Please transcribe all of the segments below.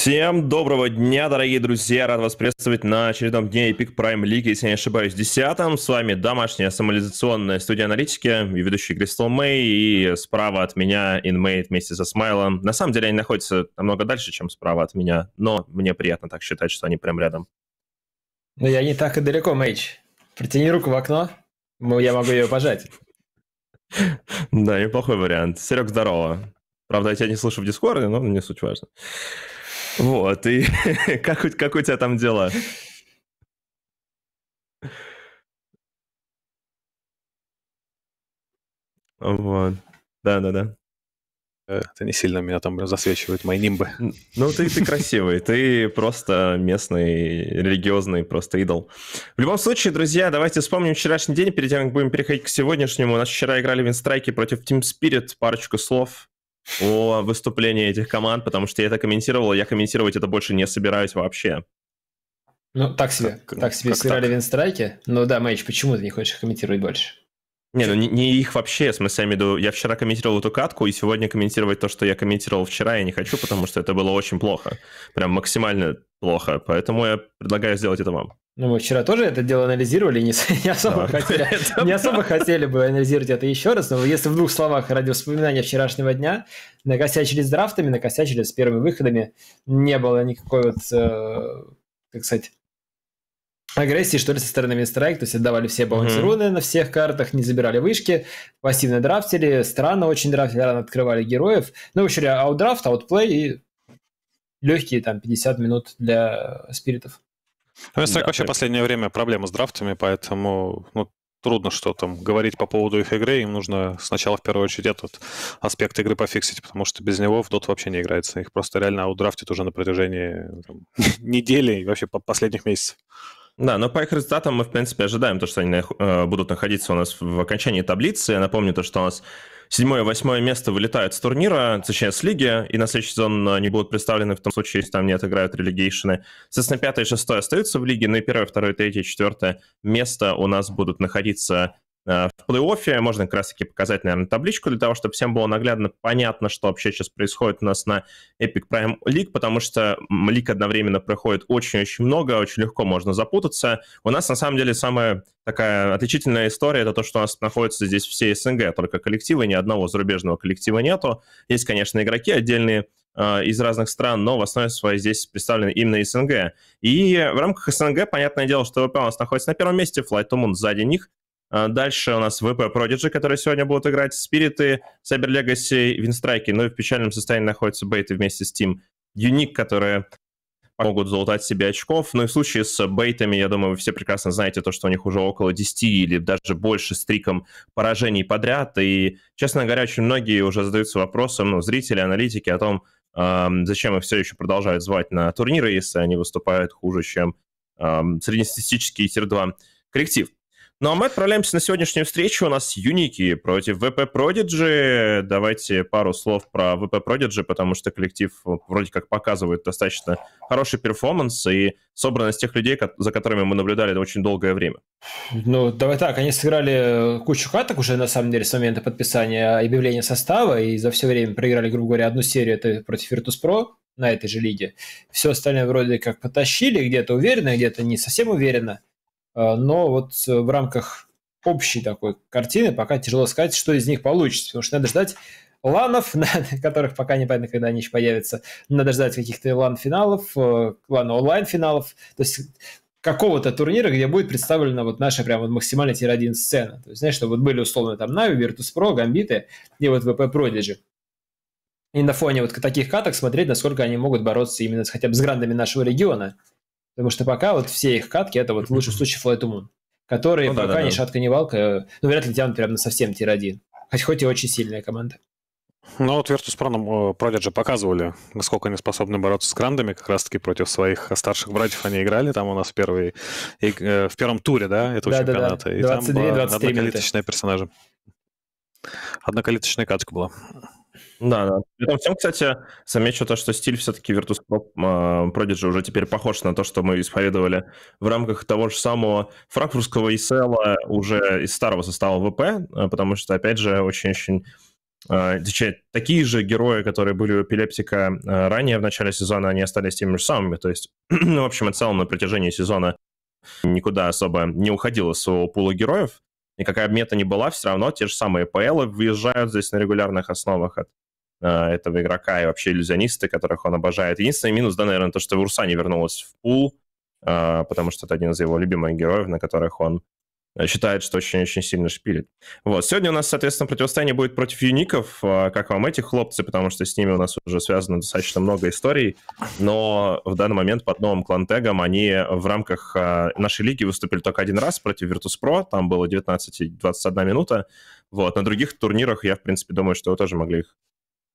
Всем доброго дня, дорогие друзья! Рад вас приветствовать на очередном дне Epic Prime League, если я не ошибаюсь, десятом. С вами домашняя самолизационная студия аналитики и ведущий Кристал Мэй, и справа от меня InMate вместе со Смайлом. На самом деле они находятся намного дальше, чем справа от меня, но мне приятно так считать, что они прям рядом. Но я не так и далеко, Мэйч. Протяни руку в окно, я могу ее пожать. Да, неплохой вариант. Серег, здорово. Правда, я тебя не слышу в Дискорде, но не суть важно. Вот, и как, как у тебя там дела? Вот. Да-да-да. Это не сильно меня там засвечивает, мои нимбы. Ну, ты, ты красивый, ты просто местный, религиозный, просто идол. В любом случае, друзья, давайте вспомним вчерашний день, перед тем, как будем переходить к сегодняшнему. У нас вчера играли в Винстрайке против Team Spirit, парочку слов о выступлении этих команд, потому что я это комментировал, я комментировать это больше не собираюсь вообще. Ну, так себе. Как, так себе сыграли в Винстрайке. Ну да, Мэйч, почему ты не хочешь комментировать больше? Не, ну не, не их вообще, в смысле, я имею в виду, я вчера комментировал эту катку, и сегодня комментировать то, что я комментировал вчера, я не хочу, потому что это было очень плохо. Прям максимально плохо, поэтому я предлагаю сделать это вам. Ну, мы вчера тоже это дело анализировали, не, не, особо, да, хотели, не особо хотели бы анализировать это еще раз, но если в двух словах ради воспоминания вчерашнего дня, накосячили с драфтами, накосячили с первыми выходами, не было никакой вот, э, как сказать, агрессии, что ли, со стороны Минстрайк, то есть отдавали все балансируны mm-hmm. на всех картах, не забирали вышки, пассивно драфтили, странно очень драфтили, рано открывали героев. Ну, в общем, аутдрафт, аутплей и легкие там 50 минут для спиритов. Ну, Минстрайк да, вообще так. последнее время проблема с драфтами, поэтому ну, трудно что там говорить по поводу их игры. Им нужно сначала в первую очередь этот аспект игры пофиксить, потому что без него в дот вообще не играется. Их просто реально аутдрафтят уже на протяжении там, недели и вообще последних месяцев. Да, но по их результатам мы, в принципе, ожидаем то, что они э, будут находиться у нас в окончании таблицы. Я напомню то, что у нас седьмое и восьмое место вылетают с турнира, точнее, с лиги, и на следующий сезон они будут представлены в том случае, если там не отыграют релегейшены. Соответственно, пятое и шестое остаются в лиге, но и первое, второе, третье, четвертое место у нас будут находиться в плей-оффе. Можно как раз-таки показать, наверное, табличку для того, чтобы всем было наглядно понятно, что вообще сейчас происходит у нас на Epic Prime League, потому что лиг одновременно проходит очень-очень много, очень легко можно запутаться. У нас, на самом деле, самая такая отличительная история, это то, что у нас находятся здесь все СНГ, только коллективы, ни одного зарубежного коллектива нету. Есть, конечно, игроки отдельные, э, из разных стран, но в основе своей здесь представлены именно СНГ. И в рамках СНГ, понятное дело, что ВП у нас находится на первом месте, Flight to Moon сзади них, дальше у нас VP Prodigy, которые сегодня будут играть, Спириты, Cyber Legacy, Винстрайки, ну и в печальном состоянии находятся бейты вместе с Team Unique, которые могут залутать себе очков. Ну и в случае с бейтами, я думаю, вы все прекрасно знаете то, что у них уже около 10 или даже больше стриком поражений подряд. И, честно говоря, очень многие уже задаются вопросом, ну, зрители, аналитики о том, эм, зачем их все еще продолжают звать на турниры, если они выступают хуже, чем эм, среднестатистический тир-2 коллектив. Ну а мы отправляемся на сегодняшнюю встречу. У нас Unique против VP Prodigy. Давайте пару слов про VP Prodigy, потому что коллектив вроде как показывает достаточно хороший перформанс и собранность тех людей, за которыми мы наблюдали очень долгое время. Ну, давай так, они сыграли кучу каток уже, на самом деле, с момента подписания объявления состава, и за все время проиграли, грубо говоря, одну серию, это против Virtus.pro на этой же лиге. Все остальное вроде как потащили, где-то уверенно, где-то не совсем уверенно. А, но вот в рамках общей такой картины пока тяжело сказать, что из них получится, потому что надо ждать ланов, которых пока непонятно, когда они еще появятся. Надо ждать каких-то лан-финалов, э, лан-онлайн-финалов, то есть какого-то турнира, где будет представлена вот наша прям вот максимальная тир-1 сцена. То есть, знаешь, что вот были условно там Нави, Virtus.pro, Гамбиты и вот VP Prodigy. И на фоне вот таких каток смотреть, насколько они могут бороться именно с, хотя бы с грандами нашего региона. Потому что пока вот все их катки, это вот в лучшем случае Flight to Moon, которые ну, пока да, да, ни да. шатка, ни валка, ну, вряд ли тянут прям на совсем тир-1. Хоть, хоть и очень сильная команда. Ну вот Virtus.pro Prodigy показывали, насколько они способны бороться с грандами, как раз-таки против своих старших братьев они играли, там у нас в, первый, э, в первом туре, да, этого да, чемпионата. Да, да. 22, и там 23 однокалиточные персонажи. Однокалиточная катка была. Да, да. При этом всем, кстати, замечу то, что стиль все-таки Virtus.pro uh, Prodigy уже теперь похож на то, что мы исповедовали в рамках того же самого франкфуртского ESL уже из старого состава ВП, а, потому что, опять же, очень-очень э, такие же герои, которые были у Эпилептика ранее в начале сезона, они остались теми же самыми. То есть, в общем и целом, на протяжении сезона никуда особо не уходило своего пула героев. И какая бы мета ни была, все равно те же самые ПЛы выезжают здесь на регулярных основах от э, этого игрока и вообще иллюзионисты, которых он обожает. Единственный минус, да, наверное, то, что Урса не вернулась в пул, э, потому что это один из его любимых героев, на которых он считает, что очень-очень сильно шпилит. Вот. Сегодня у нас, соответственно, противостояние будет против юников. А, как вам эти хлопцы, потому что с ними у нас уже связано достаточно много историй, но в данный момент под новым клантегом они в рамках а, нашей лиги выступили только один раз против Virtus.pro, там было 19 и 21 минута. Вот. На других турнирах я, в принципе, думаю, что вы тоже могли их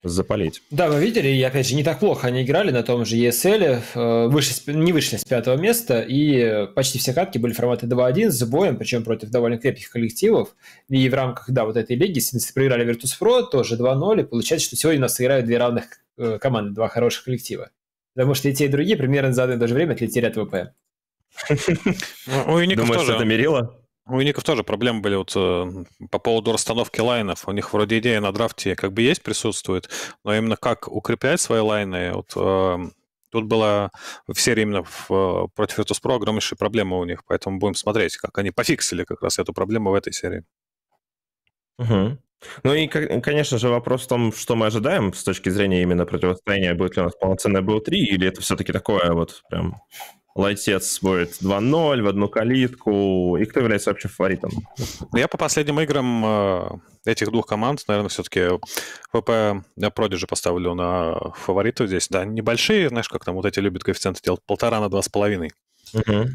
запалить. Да, мы видели, и опять же, не так плохо они играли на том же ESL, э, вышли, не вышли с пятого места, и почти все катки были форматы 2-1 с боем, причем против довольно крепких коллективов. И в рамках, да, вот этой лиги, если проиграли Virtus.pro, тоже 2-0, и получается, что сегодня у нас играют две равных э, команды, два хороших коллектива. Потому что и те, и другие примерно за одно и то же время отлетели от ВП. Думаешь, что это мерило? У Уников тоже проблемы были вот э, по поводу расстановки лайнов. У них вроде идея на драфте как бы есть, присутствует, но именно как укреплять свои лайны, вот э, тут была в серии именно в, против Virtus.pro огромнейшая проблема у них, поэтому будем смотреть, как они пофиксили как раз эту проблему в этой серии. Угу. Ну и, конечно же, вопрос в том, что мы ожидаем с точки зрения именно противостояния, будет ли у нас полноценное BO3, или это все-таки такое вот прям Лайтец будет 2-0 в одну калитку. И кто является вообще фаворитом? Ну, я по последним играм э, этих двух команд, наверное, все-таки ВП я Продиджи поставлю на фаворитов здесь. Да, небольшие, знаешь, как там вот эти любят коэффициенты делать, полтора на два с половиной. Угу.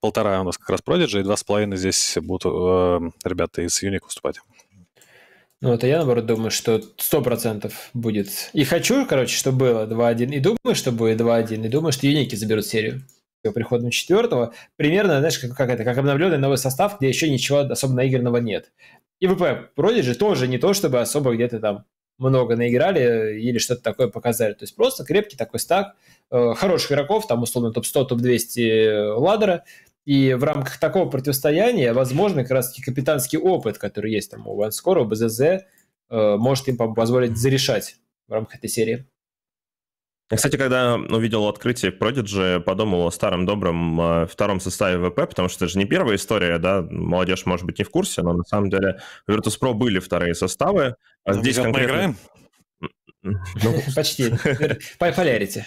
Полтора у нас как раз Продиджи, и два с половиной здесь будут э, ребята из Юник выступать. Ну, это я, наоборот, думаю, что сто процентов будет. И хочу, короче, чтобы было 2-1, и думаю, что будет 2-1, и думаю, что Юники заберут серию приходом четвертого, примерно, знаешь, как, как это, как обновленный новый состав, где еще ничего особо наигранного нет. И ВП же тоже не то, чтобы особо где-то там много наиграли или что-то такое показали. То есть просто крепкий такой стак, э, хороших игроков, там условно топ-100, топ-200 ладера, и в рамках такого противостояния, возможно, как раз-таки капитанский опыт, который есть там у Ванскора, у БЗЗ, э, может им позволить зарешать в рамках этой серии. Я, кстати, когда увидел открытие Prodigy, подумал о старом добром э, втором составе ВП, потому что это же не первая история, да, молодежь, может быть, не в курсе, но на самом деле в Virtus.pro были вторые составы. А ну, здесь конкретно... мы играем? Ну, Почти. Полярите.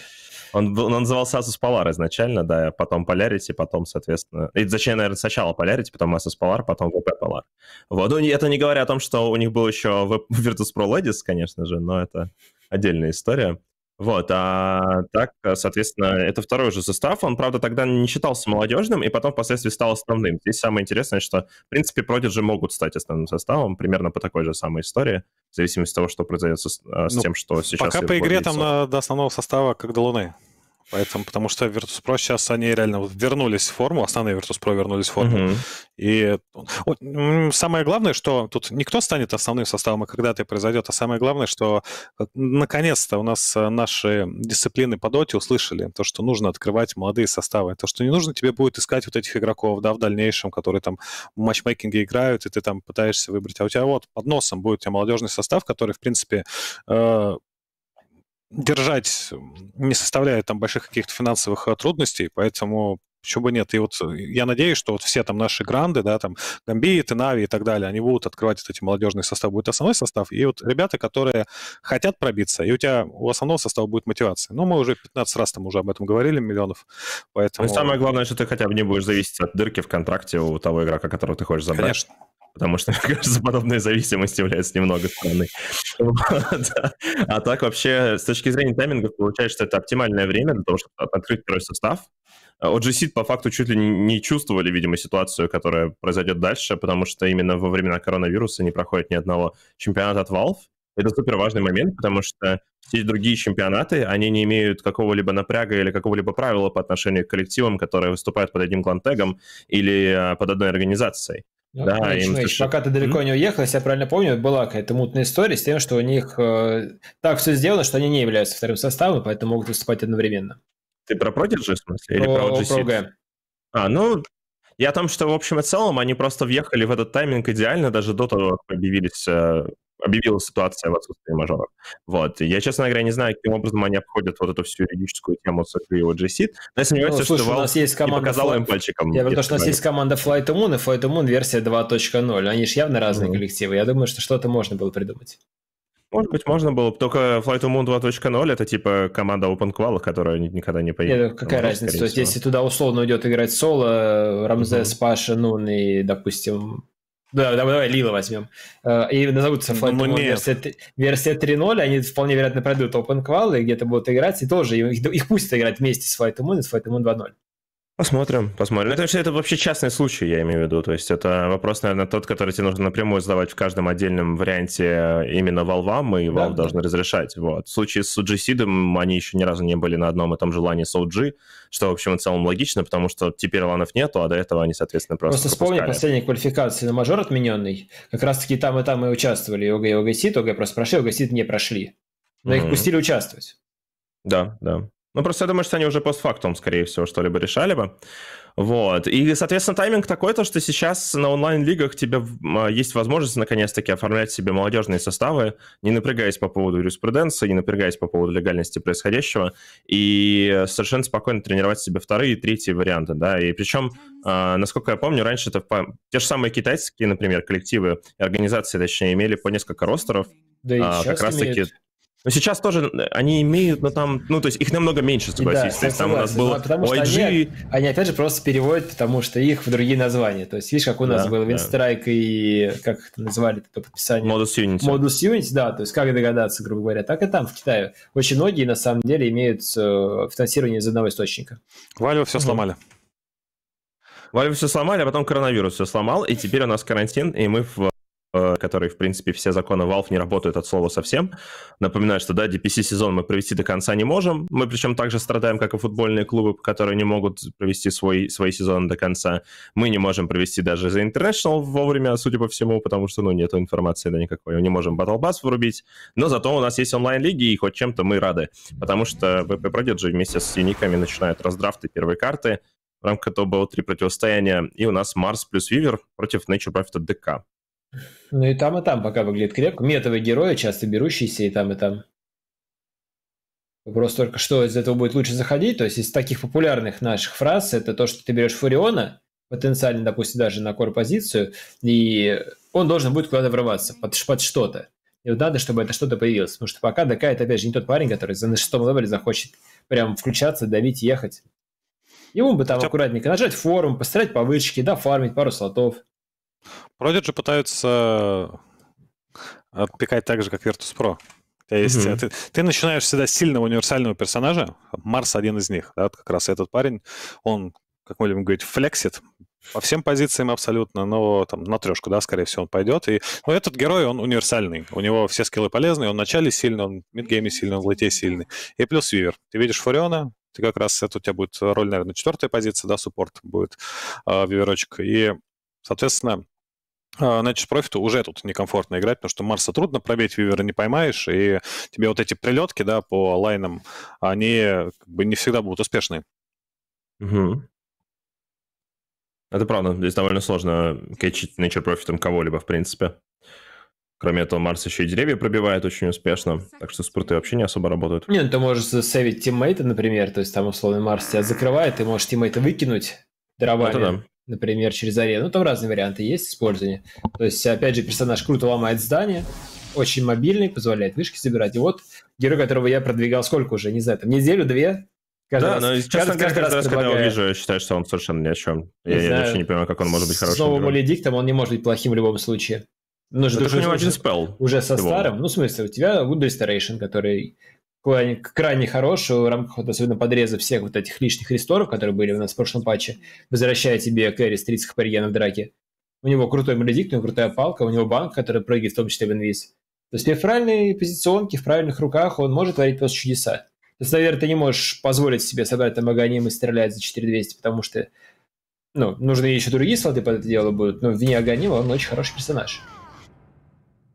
Он, он назывался Asus Polar изначально, да, потом Polarity, потом, соответственно... И зачем, наверное, сначала Polarity, потом Asus Polar, потом VP Polar. Вот, ну, это не говоря о том, что у них был еще Virtus.pro Ladies, конечно же, но это отдельная история. Вот, а так, соответственно, это второй же состав. Он, правда, тогда не считался молодежным, и потом впоследствии стал основным. Здесь самое интересное, что, в принципе, Prodigy могут стать основным составом, примерно по такой же самой истории, в зависимости от того, что произойдет с, а, с ну, тем, что сейчас... Пока по игре там до основного состава как до Луны. Поэтому, потому что Virtus.pro сейчас они реально вернулись в форму, основные Virtus.pro вернулись в форму. Uh-huh. И самое главное, что тут никто станет основным составом, и когда это произойдет, а самое главное, что наконец-то у нас э, наши дисциплины по доте услышали то, что нужно открывать молодые составы, то, что не нужно тебе будет искать вот этих игроков, да, в дальнейшем, которые там в матчмейкинге играют, и ты там пытаешься выбрать, а у тебя вот под носом будет у тебя молодежный состав, который, в принципе, э, держать не составляет там больших каких-то финансовых э, трудностей, поэтому почему бы нет. И вот э, я надеюсь, что вот все там наши гранды, да, там Гамбиты, Нави и так далее, они будут открывать вот эти молодежные составы, будет основной состав, и вот ребята, которые хотят пробиться, и у тебя у основного состава будет мотивация. Ну, мы уже 15 раз там уже об этом говорили, миллионов, поэтому... Ну, самое главное, что ты хотя бы не будешь зависеть от дырки в контракте у того игрока, которого ты хочешь забрать. Конечно потому что, мне кажется, подобная зависимость является немного странной. А так вообще, с точки зрения таймингов, получается, что это оптимальное время для того, чтобы открыть второй состав. OG по факту чуть ли не чувствовали, видимо, ситуацию, которая произойдет дальше, потому что именно во времена коронавируса не проходит ни одного чемпионата от Valve. Это супер важный момент, потому что все другие чемпионаты, они не имеют какого-либо напряга или какого-либо правила по отношению к коллективам, которые выступают под одним клантегом или а, под одной организацией. Ну, да, Мэтч, им Мэтч, пока ты далеко mm-hmm. не уехал, если я правильно помню, была какая-то мутная история с тем, что у них э, так все сделано, что они не являются вторым составом, поэтому могут выступать одновременно. Ты про Prodigy, в смысле? Или про, про? А, ну, я о том, что в общем и целом они просто въехали в этот тайминг идеально, даже до того, как объявились э, объявила ситуация в отсутствии мажоров. Вот. Я, честно говоря, не знаю, каким образом они обходят вот эту всю юридическую тему с и OG Но я сомневаюсь, ну, слушай, что у нас есть команда показала Fly... им пальчиком. Я говорю, что у нас есть команда Flight Moon и Flight Moon версия 2.0. Они же явно разные mm-hmm. коллективы. Я думаю, что что-то можно было придумать. Может быть, можно было. Только Flight to Moon 2.0 это типа команда OpenQual, которая никогда не поедет. Нет, какая Может, разница? То есть, если туда условно уйдет играть соло, Рамзес, угу. Паша, Нун и, допустим, да, давай Лила возьмем. Э, и назовутся Flight ну, версия, версия 3.0, они вполне вероятно пройдут OpenQual и где-то будут играть, и тоже их, их пустят играть вместе с Flight Moon и с Flight Moon 2.0. Посмотрим, посмотрим. Это, это вообще частный случай, я имею в виду. То есть это вопрос, наверное, тот, который тебе нужно напрямую задавать в каждом отдельном варианте именно Valve, и Valve да, должны да. разрешать. Вот. В случае с OG они еще ни разу не были на одном и том же лане с OG, что, в общем, в целом логично, потому что теперь ланов нету, а до этого они, соответственно, просто Просто вспомни последние квалификации на мажор отмененный. Как раз-таки там и там мы участвовали. И OG и Seed, OG просто прошли, Seed не прошли. Но mm-hmm. их пустили участвовать. Да, да. Ну, просто я думаю, что они уже постфактум, скорее всего, что-либо решали бы. Вот. И, соответственно, тайминг такой, то, что сейчас на онлайн-лигах тебе а, есть возможность, наконец-таки, оформлять себе молодежные составы, не напрягаясь по поводу юриспруденции, не напрягаясь по поводу легальности происходящего, и совершенно спокойно тренировать себе вторые и третьи варианты, да, и причем, а, насколько я помню, раньше это те же самые китайские, например, коллективы, организации, точнее, имели по несколько ростеров, да и а, как раз-таки но сейчас тоже они имеют, но там, ну, то есть их намного меньше, согласись. Да, то есть там у нас был потому OIG... Что они, они, опять же, просто переводят, потому что их в другие названия. То есть, видишь, как у нас да, был Windstrike да. и, как это называли, это подписание? Modus Unity. Modus Unity, да, то есть как догадаться, грубо говоря. Так и там, в Китае. Очень многие, на самом деле, имеют э, финансирование из одного источника. Valve все угу. сломали. Valve все сломали, а потом коронавирус все сломал, и теперь у нас карантин, и мы в который, в принципе, все законы Valve не работают от слова совсем. Напоминаю, что, да, DPC-сезон мы провести до конца не можем. Мы причем также страдаем, как и футбольные клубы, которые не могут провести свой, свои сезоны до конца. Мы не можем провести даже за International вовремя, судя по всему, потому что, ну, нет информации да никакой. Мы не можем Battle Pass врубить. Но зато у нас есть онлайн-лиги, и хоть чем-то мы рады. Потому что VP Prodigy вместе с юниками начинают раздрафты первой карты в рамках этого BO3 противостояния. И у нас Марс плюс Вивер против Nature Profit ДК. Ну и там, и там пока выглядит крепко. Метовые герои, часто берущиеся и там, и там. Вопрос только, что из этого будет лучше заходить. То есть из таких популярных наших фраз, это то, что ты берешь Фуриона, потенциально, допустим, даже на кор-позицию, и он должен будет куда-то врываться, под, под что-то. И вот надо, чтобы это что-то появилось. Потому что пока ДК это, опять же, не тот парень, который за на шестом левеле захочет прям включаться, давить, ехать. Ему бы там аккуратненько нажать форум, построить по вышке, да, фармить пару слотов. Prodigy пытаются отпекать так же, как Virtus.pro. Есть, mm-hmm. ты, ты начинаешь всегда с сильного универсального персонажа, Марс один из них, да, как раз этот парень, он, как мы любим говорить, флексит по всем позициям абсолютно, но там на трешку, да, скорее всего, он пойдет. И, но этот герой, он универсальный, у него все скиллы полезные, он в начале сильный, он в мидгейме сильный, он в лете сильный. И плюс Вивер. Ты видишь Фуриона, ты как раз, это у тебя будет роль, наверное, четвертая позиция, да, суппорт будет э, Виверочек. И, соответственно, Значит, профиту уже тут некомфортно играть, потому что Марса трудно пробить, Вивера не поймаешь, и тебе вот эти прилетки, да, по лайнам, они как бы не всегда будут успешны. Угу. Это правда, здесь довольно сложно кетчить Nature профитом кого-либо, в принципе. Кроме этого, Марс еще и деревья пробивает очень успешно, так что спорты вообще не особо работают. Не, ну ты можешь засейвить тиммейта, например, то есть там условно Марс тебя закрывает, ты можешь тиммейта выкинуть дровами. Это да например, через арену. Ну, там разные варианты есть использования. То есть, опять же, персонаж круто ломает здание, очень мобильный, позволяет вышки собирать. И вот герой, которого я продвигал сколько уже, не знаю, там неделю-две, Каждый да, раз, но, честно каждый, каждый, каждый раз, когда я увижу, я считаю, что он совершенно ни о чем. Я, я вообще не понимаю, как он может быть хорошим. С новым Ледиктом он не может быть плохим в любом случае. Нужно это у него один спел. Уже со его. старым. Ну, в смысле, у тебя Wood Restoration, который крайне, крайне хороший в рамках вот, особенно подреза всех вот этих лишних ресторов, которые были у нас в прошлом патче, возвращая тебе кэрри с 30 хп в драке. У него крутой молодик, у него крутая палка, у него банк, который прыгает в том числе в инвиз. То есть в правильной позиционке, в правильных руках он может творить просто чудеса. То есть, наверное, ты не можешь позволить себе собрать там аганим и стрелять за 4200, потому что ну, нужны еще другие слоты под это дело будут, но вне аганима он очень хороший персонаж.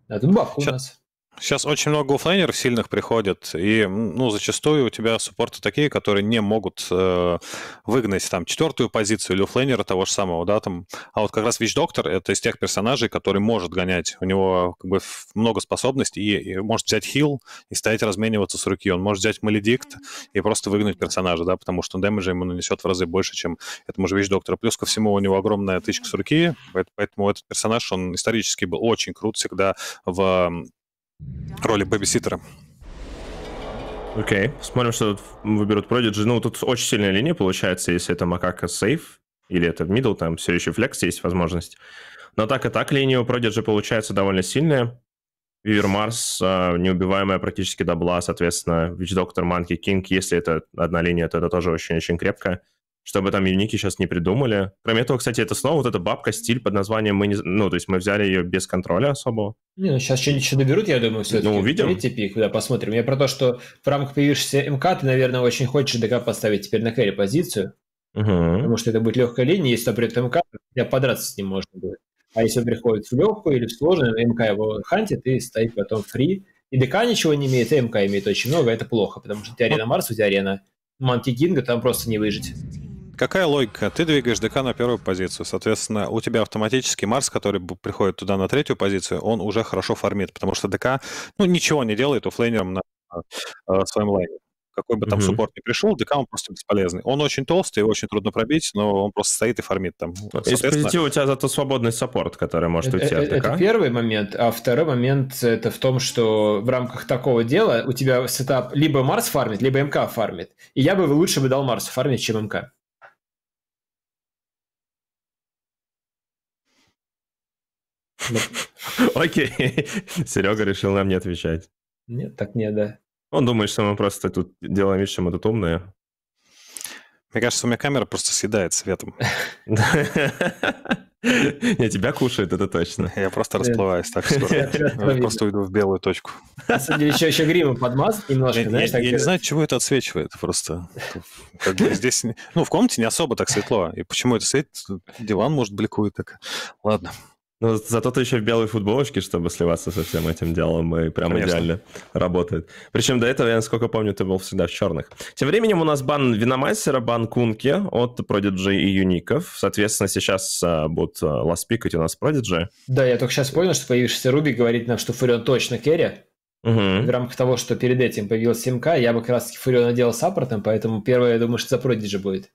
А тут бабка у нас. Сейчас очень много оффлейнеров сильных приходят, и, ну, зачастую у тебя суппорты такие, которые не могут э, выгнать там четвертую позицию или оффлейнера того же самого, да, там. А вот как раз Вич Доктор — это из тех персонажей, который может гонять. У него как бы много способностей, и, и может взять хил и стоять размениваться с руки. Он может взять Маледикт и просто выгнать персонажа, да, потому что он дэмэджа ему нанесет в разы больше, чем этому же Вич Доктора. Плюс ко всему у него огромная тычка с руки, поэтому этот персонаж, он исторически был очень крут всегда в роли бэбиситера. Окей, okay. смотрим, что тут выберут Prodigy. Ну, тут очень сильная линия получается, если это Макака сейф, или это middle, там все еще флекс есть возможность. Но так и так линия у Prodigy получается довольно сильная. Вивер Марс, неубиваемая практически дабла, соответственно, Вич Доктор, Манки Кинг, если это одна линия, то это тоже очень-очень крепко что бы там Юники сейчас не придумали. Кроме этого, кстати, это снова вот эта бабка, стиль под названием мы не... Ну, то есть мы взяли ее без контроля особого. Не, ну сейчас что-нибудь еще доберут, я думаю, все-таки. Ну, увидим. Третий пик, да, посмотрим. Я про то, что в рамках появившейся МК ты, наверное, очень хочешь ДК поставить теперь на кэрри позицию. Угу. Потому что это будет легкая линия, если придет МК, и подраться с ним можно будет. А если он приходит в легкую или в сложную, МК его хантит и стоит потом free. И ДК ничего не имеет, и МК имеет очень много, это плохо, потому что у тебя арена Марс, у тебя арена Манки Кинга, там просто не выжить. Какая логика? Ты двигаешь ДК на первую позицию, соответственно, у тебя автоматически Марс, который приходит туда на третью позицию, он уже хорошо фармит, потому что ДК, ну, ничего не делает оффлейнеру на э, своем лайне. Какой бы там mm-hmm. суппорт ни пришел, ДК он просто бесполезный. Он очень толстый, его очень трудно пробить, но он просто стоит и фармит там. Из позитива у тебя зато свободный саппорт, который может уйти это, от ДК. Это первый момент, а второй момент это в том, что в рамках такого дела у тебя сетап либо Марс фармит, либо МК фармит. И я бы лучше бы дал Марс фармить, чем МК. Окей. Серега решил нам не отвечать. Нет, так не, да. Он думает, что мы просто тут делаем вид, что мы тут умные. Мне кажется, у меня камера просто съедает светом. Не, тебя кушает, это точно. Я просто расплываюсь так скоро. Я просто уйду в белую точку. На самом деле, еще, еще грима подмаз немножко, я, знаешь, я, я не знаю, чего это отсвечивает просто. Как бы здесь, ну, в комнате не особо так светло. И почему это светит? Диван, может, бликует так. Ладно. Ну, зато ты еще в белой футболочке, чтобы сливаться со всем этим делом, и прям Конечно. идеально работает. Причем до этого, я насколько помню, ты был всегда в черных. Тем временем у нас бан Веномансера, бан Кунки от Prodigy и Юников. Соответственно, сейчас а, будут а, ласпикать у нас Prodigy. Да, я только сейчас понял, что появившийся Руби говорит нам, что Фурион точно керри. Угу. В рамках того, что перед этим появился МК, я бы как раз Фуриона делал саппортом, поэтому первое, я думаю, что за Prodigy будет.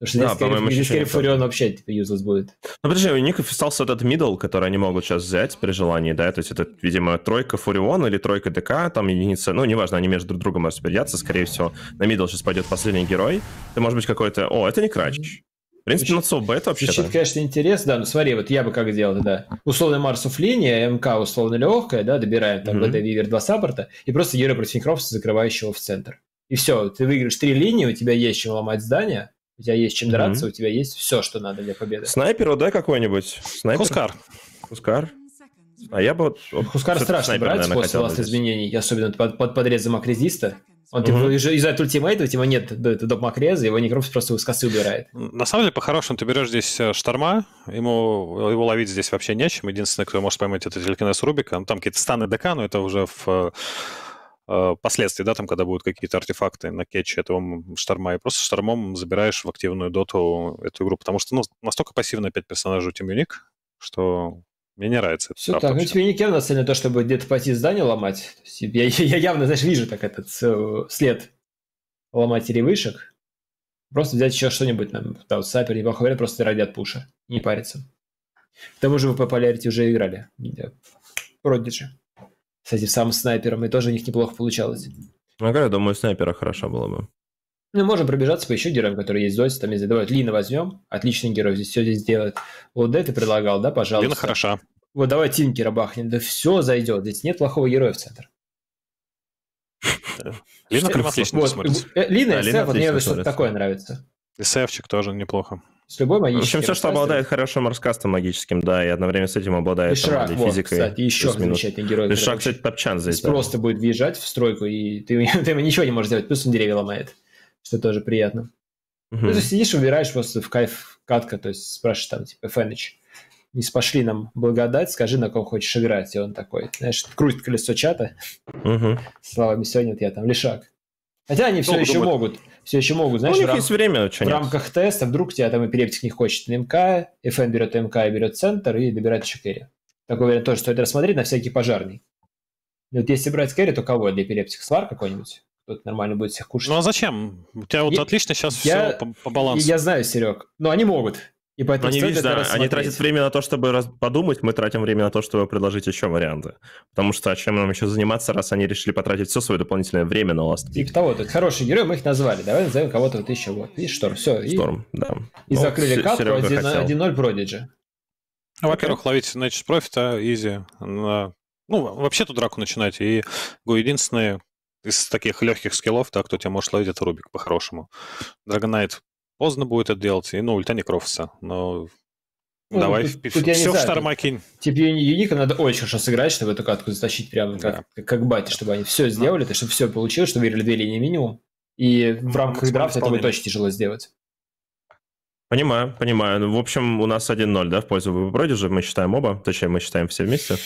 Потому что да, здесь, по-моему, здесь скорее Фурион вообще типа useless будет. Ну, подожди, у них остался этот мидл, который они могут сейчас взять при желании, да, то есть это, видимо, тройка Фурион или тройка ДК, там единица, ну, неважно, они между друг другом распределятся, скорее всего, на мидл сейчас пойдет последний герой, это может быть какой-то, о, это Некрич. В принципе, на соло это вообще Звучит, конечно, интерес, да, ну смотри, вот я бы как сделал, да, условный Марс оффлейн, МК условно легкая, да, добираем там mm-hmm. ВД Вивер 2 саппорта, и просто герой против Некрофса, закрывающего в центр. И все, ты выиграешь три линии, у тебя есть чем ломать здание, у тебя есть чем драться, mm-hmm. у тебя есть все, что надо для победы. Снайпер, да, какой-нибудь? Снайпер? Хускар. Хускар. А я бы... Вот, Хускар страшно снайпер, брать наверное, после ласт изменений, особенно под, под подрезом Макрезиста. Он типа угу. из-за ультимейта, у тебя нет доп. Макреза, его Некропс просто с косы убирает. На самом деле, по-хорошему, ты берешь здесь э, Шторма, ему, его ловить здесь вообще нечем. Единственное, кто может поймать, это Телекинез Рубика. Ну, там какие-то станы ДК, но это уже в Э, последствий, да, там, когда будут какие-то артефакты на кетче этого шторма, и просто штормом забираешь в активную доту эту игру, потому что, ну, настолько пассивно опять персонажи у Team Unique, что мне не нравится это. Все так, ну тебе не явно цель на то, чтобы где-то пойти здание ломать. Я, я явно, знаешь, вижу так этот э, след ломателей вышек. Просто взять еще что-нибудь, там, да, вот Сапер неплохо говорят, просто ради от пуша, не париться. К тому же вы по полярити уже играли. Продиджи с этим самым снайпером, и тоже у них неплохо получалось. Ну, я думаю, снайпера хорошо было бы. Ну, можем пробежаться по еще героям, которые есть в Доте. Там, если давай, Лина возьмем. Отличный герой, здесь все здесь делает. Вот ты предлагал, да, пожалуйста? Лина хороша. Вот давай Тинкера бахнем. Да все зайдет. Здесь нет плохого героя в центр. Лина прям отлично вот, э, Лина, да, вот мне что-то такое нравится. И Севчик тоже неплохо. С любой магической. В общем, все, что обладает хорошим раскастом магическим, да, и одновременно с этим обладает Лишрак, там, вот, физикой. кстати, еще замечательный герой. Лишрак, кстати, топчан здесь. Да. Просто будет въезжать в тройку, и ты, ты ему ничего не можешь сделать, плюс он деревья ломает, что тоже приятно. Угу. Ну, ты сидишь, убираешь просто в кайф катка, то есть спрашиваешь там, типа, Фэныч, ниспошли нам благодать, скажи, на ком хочешь играть. И он такой, знаешь, крутит колесо чата. Угу. Словами, все, нет, я там Лешрак. Хотя они все еще думает? могут, все еще могут, знаешь, ну, у них рам... есть время, в рамках теста, вдруг тебя там эпилептик не хочет на МК, FN берет МК и берет центр и добирает еще керри. Такой вариант тоже стоит рассмотреть на всякий пожарный. И вот если брать керри, то кого для эпилептика? Свар какой-нибудь? Кто-то нормально будет всех кушать. Ну а зачем? У тебя вот я, отлично сейчас я, все по, по балансу. Я знаю, Серег, но они могут. И поэтому они, видишь, да, они тратят время на то, чтобы раз... подумать, мы тратим время на то, чтобы предложить еще варианты. Потому что а чем нам еще заниматься, раз они решили потратить все свое дополнительное время на Last Типа того, тут хорошие герои, мы их назвали. Давай назовем кого-то вот еще. Вот. Видишь, Шторм, все. Шторм, и... да. И ну, закрыли карту 1-0 Продиджи. Ну, во-первых, ловить Nature's Profit, а изи. На... Ну, вообще тут драку начинать. И единственное из таких легких скиллов, так, кто тебя может ловить, это Рубик по-хорошему. Dragonite Поздно будет это делать, и, ну, ультани Крофса, но ну, Давай, тут, тут все в шторма кинь. Тебе Юника надо очень хорошо сыграть, чтобы эту катку затащить прямо как, да. как, как бати, чтобы они все сделали, да. чтобы все получилось, чтобы выиграли две линии минимум. И в ну, рамках драфта это будет очень тяжело сделать. Понимаю, понимаю. Ну, в общем, у нас 1-0, да, в пользу Продижа. Мы считаем оба, точнее, мы считаем все вместе.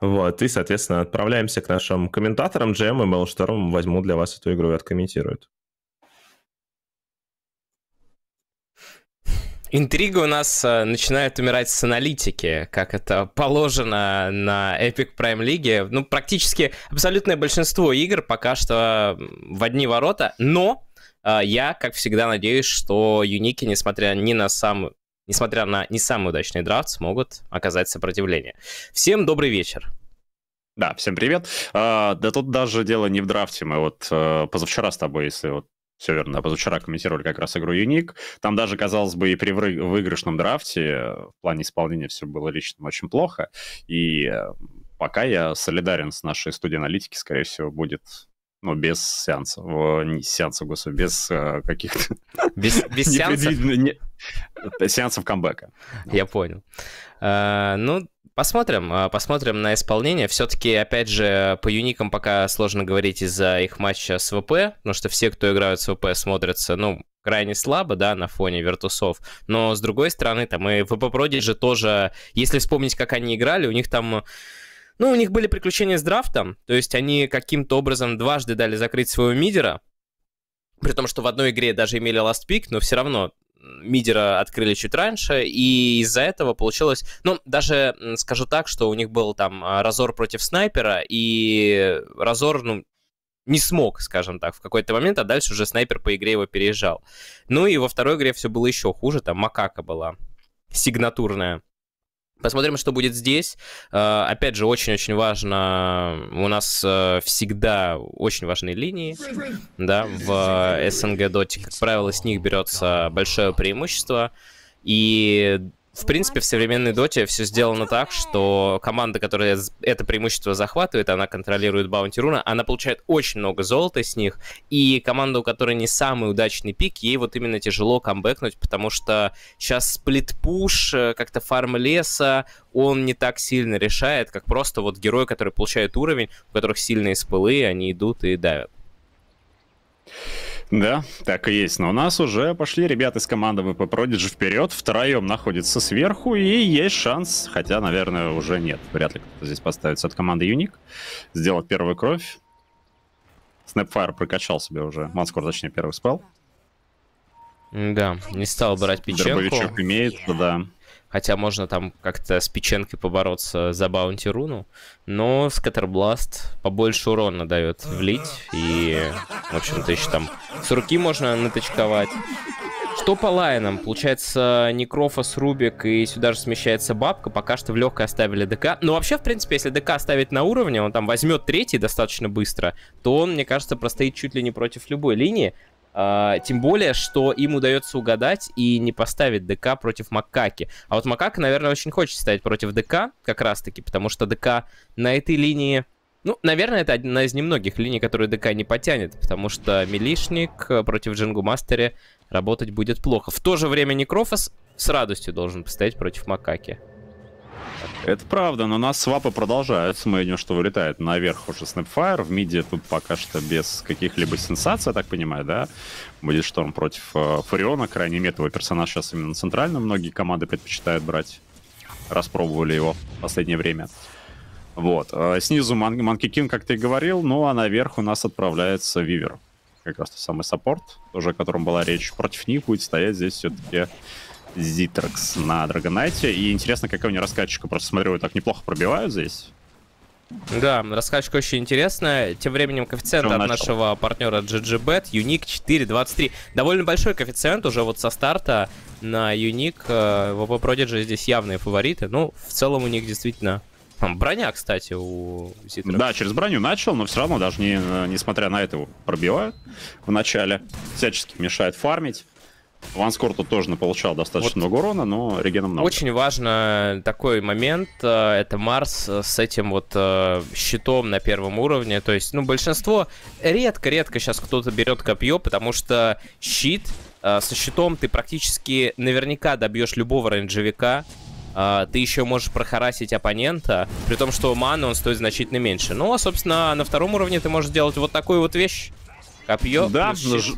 Вот, и, соответственно, отправляемся к нашим комментаторам. GM и Mailstorm возьму для вас эту игру и откомментируют. Интрига у нас э, начинает умирать с аналитики, как это положено на Epic Prime League. Ну, практически абсолютное большинство игр пока что в одни ворота, но э, я, как всегда, надеюсь, что юники, несмотря ни на сам, несмотря на не самый удачный драфт, смогут оказать сопротивление. Всем добрый вечер. Да, всем привет. А, да тут даже дело не в драфте. Мы вот а, позавчера с тобой, если вот все верно. Позавчера комментировали как раз игру Юник. Там даже, казалось бы, и при выигрышном драфте в плане исполнения все было лично очень плохо. И э, пока я солидарен с нашей студией аналитики, скорее всего, будет ну, без сеансов, не сеансов, господи, без э, каких-то... Без, без сеансов? Не, сеансов камбэка. Я понял. Uh, ну, Посмотрим, а, посмотрим на исполнение. Все-таки, опять же, по юникам пока сложно говорить из-за их матча с ВП, потому что все, кто играют с ВП, смотрятся, ну, крайне слабо, да, на фоне Вертусов. Но, с другой стороны, там и ВП Продиджи тоже, если вспомнить, как они играли, у них там... Ну, у них были приключения с драфтом, то есть они каким-то образом дважды дали закрыть своего мидера, при том, что в одной игре даже имели ласт пик, но все равно мидера открыли чуть раньше, и из-за этого получилось... Ну, даже скажу так, что у них был там а, Разор против снайпера, и Разор, ну, не смог, скажем так, в какой-то момент, а дальше уже снайпер по игре его переезжал. Ну и во второй игре все было еще хуже, там Макака была сигнатурная. Посмотрим, что будет здесь. Э, опять же, очень-очень важно, у нас э, всегда очень важные линии, да, в СНГ доте, как правило, с них берется большое преимущество, и в принципе, в современной доте все сделано так, что команда, которая это преимущество захватывает, она контролирует баунти руна, она получает очень много золота с них, и команда, у которой не самый удачный пик, ей вот именно тяжело камбэкнуть, потому что сейчас сплит-пуш, э, как-то фарм леса, он не так сильно решает, как просто вот герой, который получает уровень, у которых сильные спылы, они идут и давят. Да, так и есть. Но у нас уже пошли ребята из команды VP Prodigy вперед. Втроем находится сверху, и есть шанс, хотя, наверное, уже нет. Вряд ли кто-то здесь поставится от команды Юник. Сделать первую кровь. Snapfire прокачал себе уже. Манскор, точнее, первый спал. Да, не стал брать печенку. Дробовичок имеет, да. Хотя можно там как-то с печенкой побороться за баунти руну. Но Скаттербласт побольше урона дает влить. И, в общем-то, еще там с руки можно натычковать. Что по лайнам? Получается, Некрофос, Рубик и сюда же смещается бабка. Пока что в легкой оставили ДК. Но вообще, в принципе, если ДК ставить на уровне, он там возьмет третий достаточно быстро, то он, мне кажется, простоит чуть ли не против любой линии. Uh, тем более, что им удается угадать и не поставить ДК против Макаки. А вот Макака, наверное, очень хочет ставить против ДК, как раз-таки, потому что ДК на этой линии... Ну, наверное, это одна из немногих линий, которую ДК не потянет, потому что Милишник против Джингу Мастере работать будет плохо. В то же время Некрофос с радостью должен постоять против Макаки. Это правда, но у нас свапы продолжаются. Мы видим, что вылетает наверх уже Snapfire. В миде тут пока что без каких-либо сенсаций, я так понимаю, да? Будет шторм против э, Фуриона. Крайне метовый персонаж сейчас именно центральным. Многие команды предпочитают брать. распробовали его в последнее время. Вот. А снизу Манки Кинг, как ты говорил, ну а наверх у нас отправляется Вивер. Как раз тот самый саппорт, тоже о котором была речь. Против них будет стоять здесь все-таки Зитрекс на Драгонайте. И интересно, какая у него раскачка. Просто смотрю, так неплохо пробивают здесь. Да, раскачка очень интересная. Тем временем коэффициент от нашего партнера GGBet Unique 4.23. Довольно большой коэффициент уже вот со старта на Unique. VP Prodigy здесь явные фавориты. Ну, в целом у них действительно Броня, кстати, у Зитра. Да, через броню начал, но все равно даже не, несмотря на это пробивают в начале. Всячески мешает фармить. Ванскор тут тоже получал достаточно вот много урона, но регена много. Очень важно такой момент, э, это Марс с этим вот э, щитом на первом уровне, то есть, ну, большинство, редко-редко сейчас кто-то берет копье, потому что щит, э, со щитом ты практически наверняка добьешь любого рейнджевика, ты еще можешь прохарасить оппонента, при том, что маны он стоит значительно меньше. Ну, а, собственно, на втором уровне ты можешь делать вот такую вот вещь. Копье. Да, ж...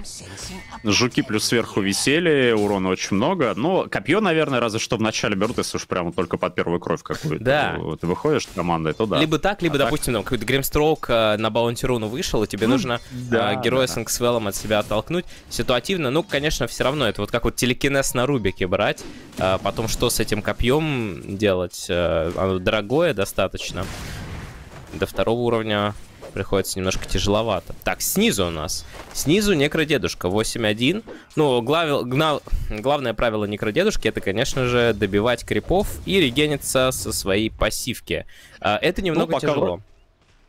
жуки плюс сверху висели, урона очень много. Но копье, наверное, разве что в начале берут, если уж прямо только под первую кровь какую-то. Да. Ты выходишь командой, то да. Либо так, либо, а допустим, так... какой-то Гримстроук э, на Баунти Руну вышел, и тебе ну, нужно да, э, героя да. с Инксвеллом от себя оттолкнуть. Ситуативно, ну, конечно, все равно это вот как вот телекинез на Рубике брать. Э, потом что с этим копьем делать? Оно дорогое достаточно. До второго уровня приходится немножко тяжеловато. Так, снизу у нас. Снизу некродедушка 8-1. Ну, глав... гна... главное правило некродедушки это, конечно же, добивать крипов и регениться со своей пассивки. А, это немного ну, тяжело.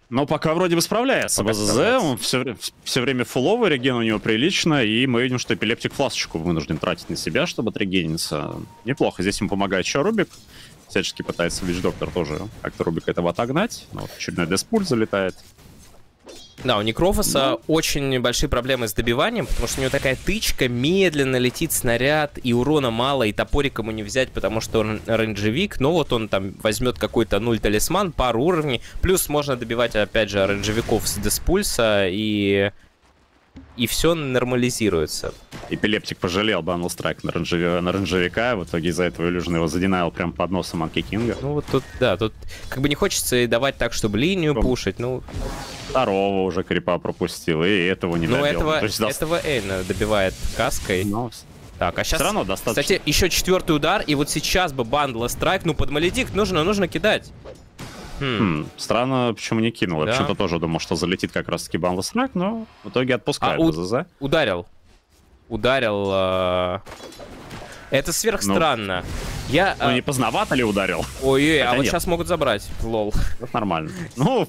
Но пока вроде бы справляется. Пока БЗЗ, он все, все время фуловый, реген у него прилично, и мы видим, что эпилептик фласочку вынужден тратить на себя, чтобы отрегениться. Неплохо. Здесь ему помогает еще Рубик. Всячески пытается Вич Доктор тоже как-то Рубик этого отогнать. Но вот очередной Деспуль залетает. Да, у Некрофоса ну. очень большие проблемы с добиванием, потому что у него такая тычка, медленно летит снаряд, и урона мало, и топорик ему не взять, потому что он рейнджевик, но вот он там возьмет какой-то нуль талисман, пару уровней, плюс можно добивать, опять же, рейнджевиков с Деспульса, и и все нормализируется. Эпилептик пожалел Банл Страйк на, ранжеве, на ранжевика, в итоге из-за этого Илюжин его задинайл прям под носом Манки Кинга. Ну вот тут, да, тут как бы не хочется и давать так, чтобы линию Пром... пушить, ну... Второго уже крипа пропустил, и этого не ну, добил. этого, есть, этого Эйна добивает каской. Но... Так, а сейчас... Все равно достаточно. Кстати, еще четвертый удар, и вот сейчас бы Бандла Страйк, ну под Маледикт нужно, нужно кидать. Хм. Хм, странно, почему не кинул. Да. Я почему-то тоже думал, что залетит как раз-таки Boundless Rack, но в итоге отпускает а, у... Ударил. Ударил... Э... Это сверхстранно. Ну, я, ну, а... не поздновато ли ударил? Ой, а вот нет. сейчас могут забрать, лол. Это нормально. Ну,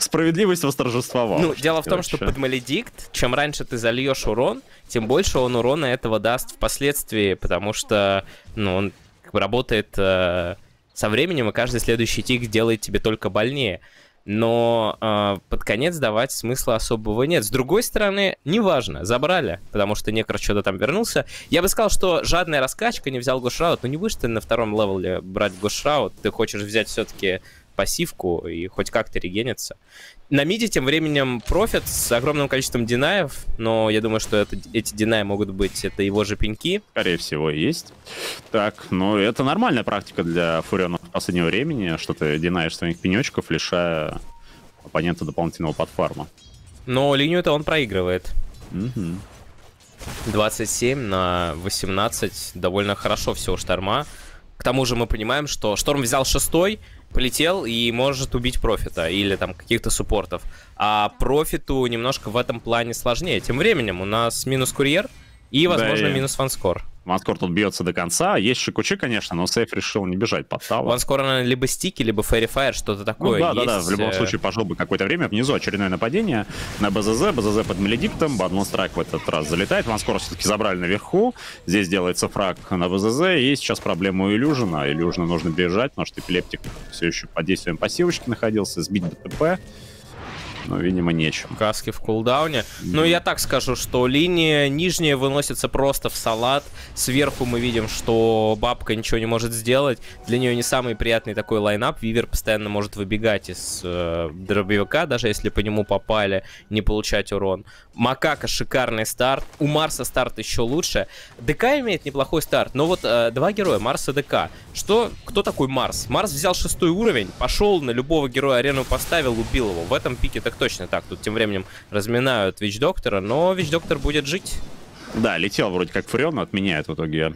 справедливость восторжествовала. Ну, дело в том, что под Маледикт, чем раньше ты зальешь урон, тем больше он урона этого даст впоследствии, потому что, ну, он работает э, со временем, и каждый следующий тик делает тебе только больнее. Но э, под конец давать смысла особого нет. С другой стороны, неважно, забрали, потому что Некро что-то там вернулся. Я бы сказал, что жадная раскачка не взял Ghost Shroud, но не будешь ты на втором левеле брать Ghost Shroud, ты хочешь взять все-таки пассивку и хоть как-то регениться. На миде тем временем профит с огромным количеством динаев, но я думаю, что это, эти динаи могут быть, это его же пеньки. Скорее всего, есть. Так, ну это нормальная практика для фурионов последнего времени, что ты динаешь своих пенечков, лишая оппонента дополнительного подфарма. Но линию-то он проигрывает. Угу. 27 на 18, довольно хорошо все у Шторма. К тому же мы понимаем, что Шторм взял шестой, полетел и может убить профита или там каких-то суппортов. А профиту немножко в этом плане сложнее. Тем временем у нас минус курьер и, возможно, да, минус фанскор. Ванскор тут бьется до конца. Есть Шикучи, конечно, но Сейф решил не бежать под тавер. Ванскор, наверное, либо стики, либо Фэри Фаер, что-то такое ну, да, есть. да, да. В любом э, случае пожил бы какое-то время. Внизу очередное нападение на БЗЗ. БЗЗ под Меледиктом. Бадмон Страйк в этот раз залетает. Ванскор все-таки забрали наверху. Здесь делается фраг на БЗЗ. И сейчас проблема у Илюжина. Илюжина нужно бежать, потому что Эпилептик все еще под действием пассивочки находился. Сбить БТП. Но, видимо, нечем. Каски в кулдауне. Ну, я так скажу, что линия нижняя выносится просто в салат. Сверху мы видим, что бабка ничего не может сделать. Для нее не самый приятный такой лайнап. Вивер постоянно может выбегать из э, дробовика, даже если по нему попали, не получать урон. Макака шикарный старт. У Марса старт еще лучше. ДК имеет неплохой старт, но вот э, два героя, Марс и ДК. Что, кто такой Марс? Марс взял шестой уровень, пошел на любого героя арену поставил, убил его. В этом пике так точно так. Тут тем временем разминают Вич Доктора, но Вич Доктор будет жить. Да, летел вроде как Фурион, отменяет в итоге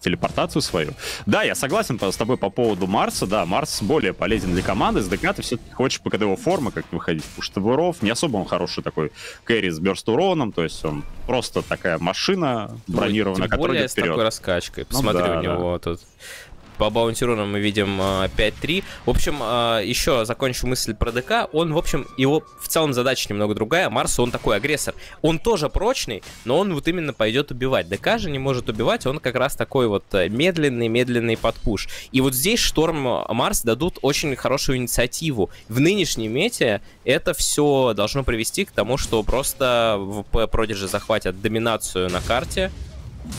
телепортацию свою. Да, я согласен с тобой по поводу Марса. Да, Марс более полезен для команды. С ДК ты все-таки хочешь по его формы как выходить. Пуштовыров. Не особо он хороший такой кэрри с бёрст уроном. То есть он просто такая машина бронированная, которая более с такой раскачкой. Посмотри, Ну да, у него тут по баунтируну мы видим э, 5-3. В общем, э, еще закончу мысль про ДК. Он, в общем, его в целом задача немного другая. Марс, он такой агрессор. Он тоже прочный, но он вот именно пойдет убивать. ДК же не может убивать, он как раз такой вот э, медленный-медленный подпуш. И вот здесь Шторм Марс дадут очень хорошую инициативу. В нынешней мете это все должно привести к тому, что просто ВП Prodigy захватят доминацию на карте,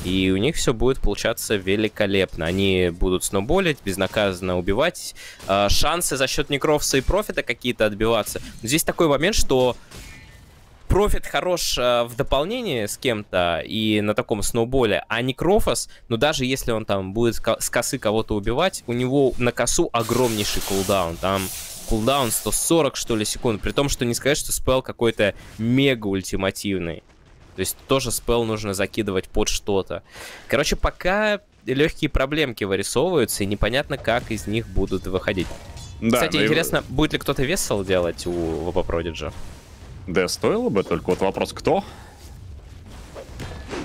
и у них все будет получаться великолепно. Они будут сноуболить, безнаказанно убивать. Э, шансы за счет некровса и профита какие-то отбиваться. Но здесь такой момент, что профит хорош э, в дополнении с кем-то и на таком сноуболе, а Некрофос, ну даже если он там будет с косы кого-то убивать, у него на косу огромнейший кулдаун. Там кулдаун 140, что ли, секунд. При том, что не сказать, что спел какой-то мега ультимативный. То есть тоже спел нужно закидывать под что-то. Короче, пока легкие проблемки вырисовываются, и непонятно, как из них будут выходить. Да, Кстати, ну и- интересно, будет ли кто-то весел делать у VP Prodigy? Да, стоило бы, только вот вопрос, кто?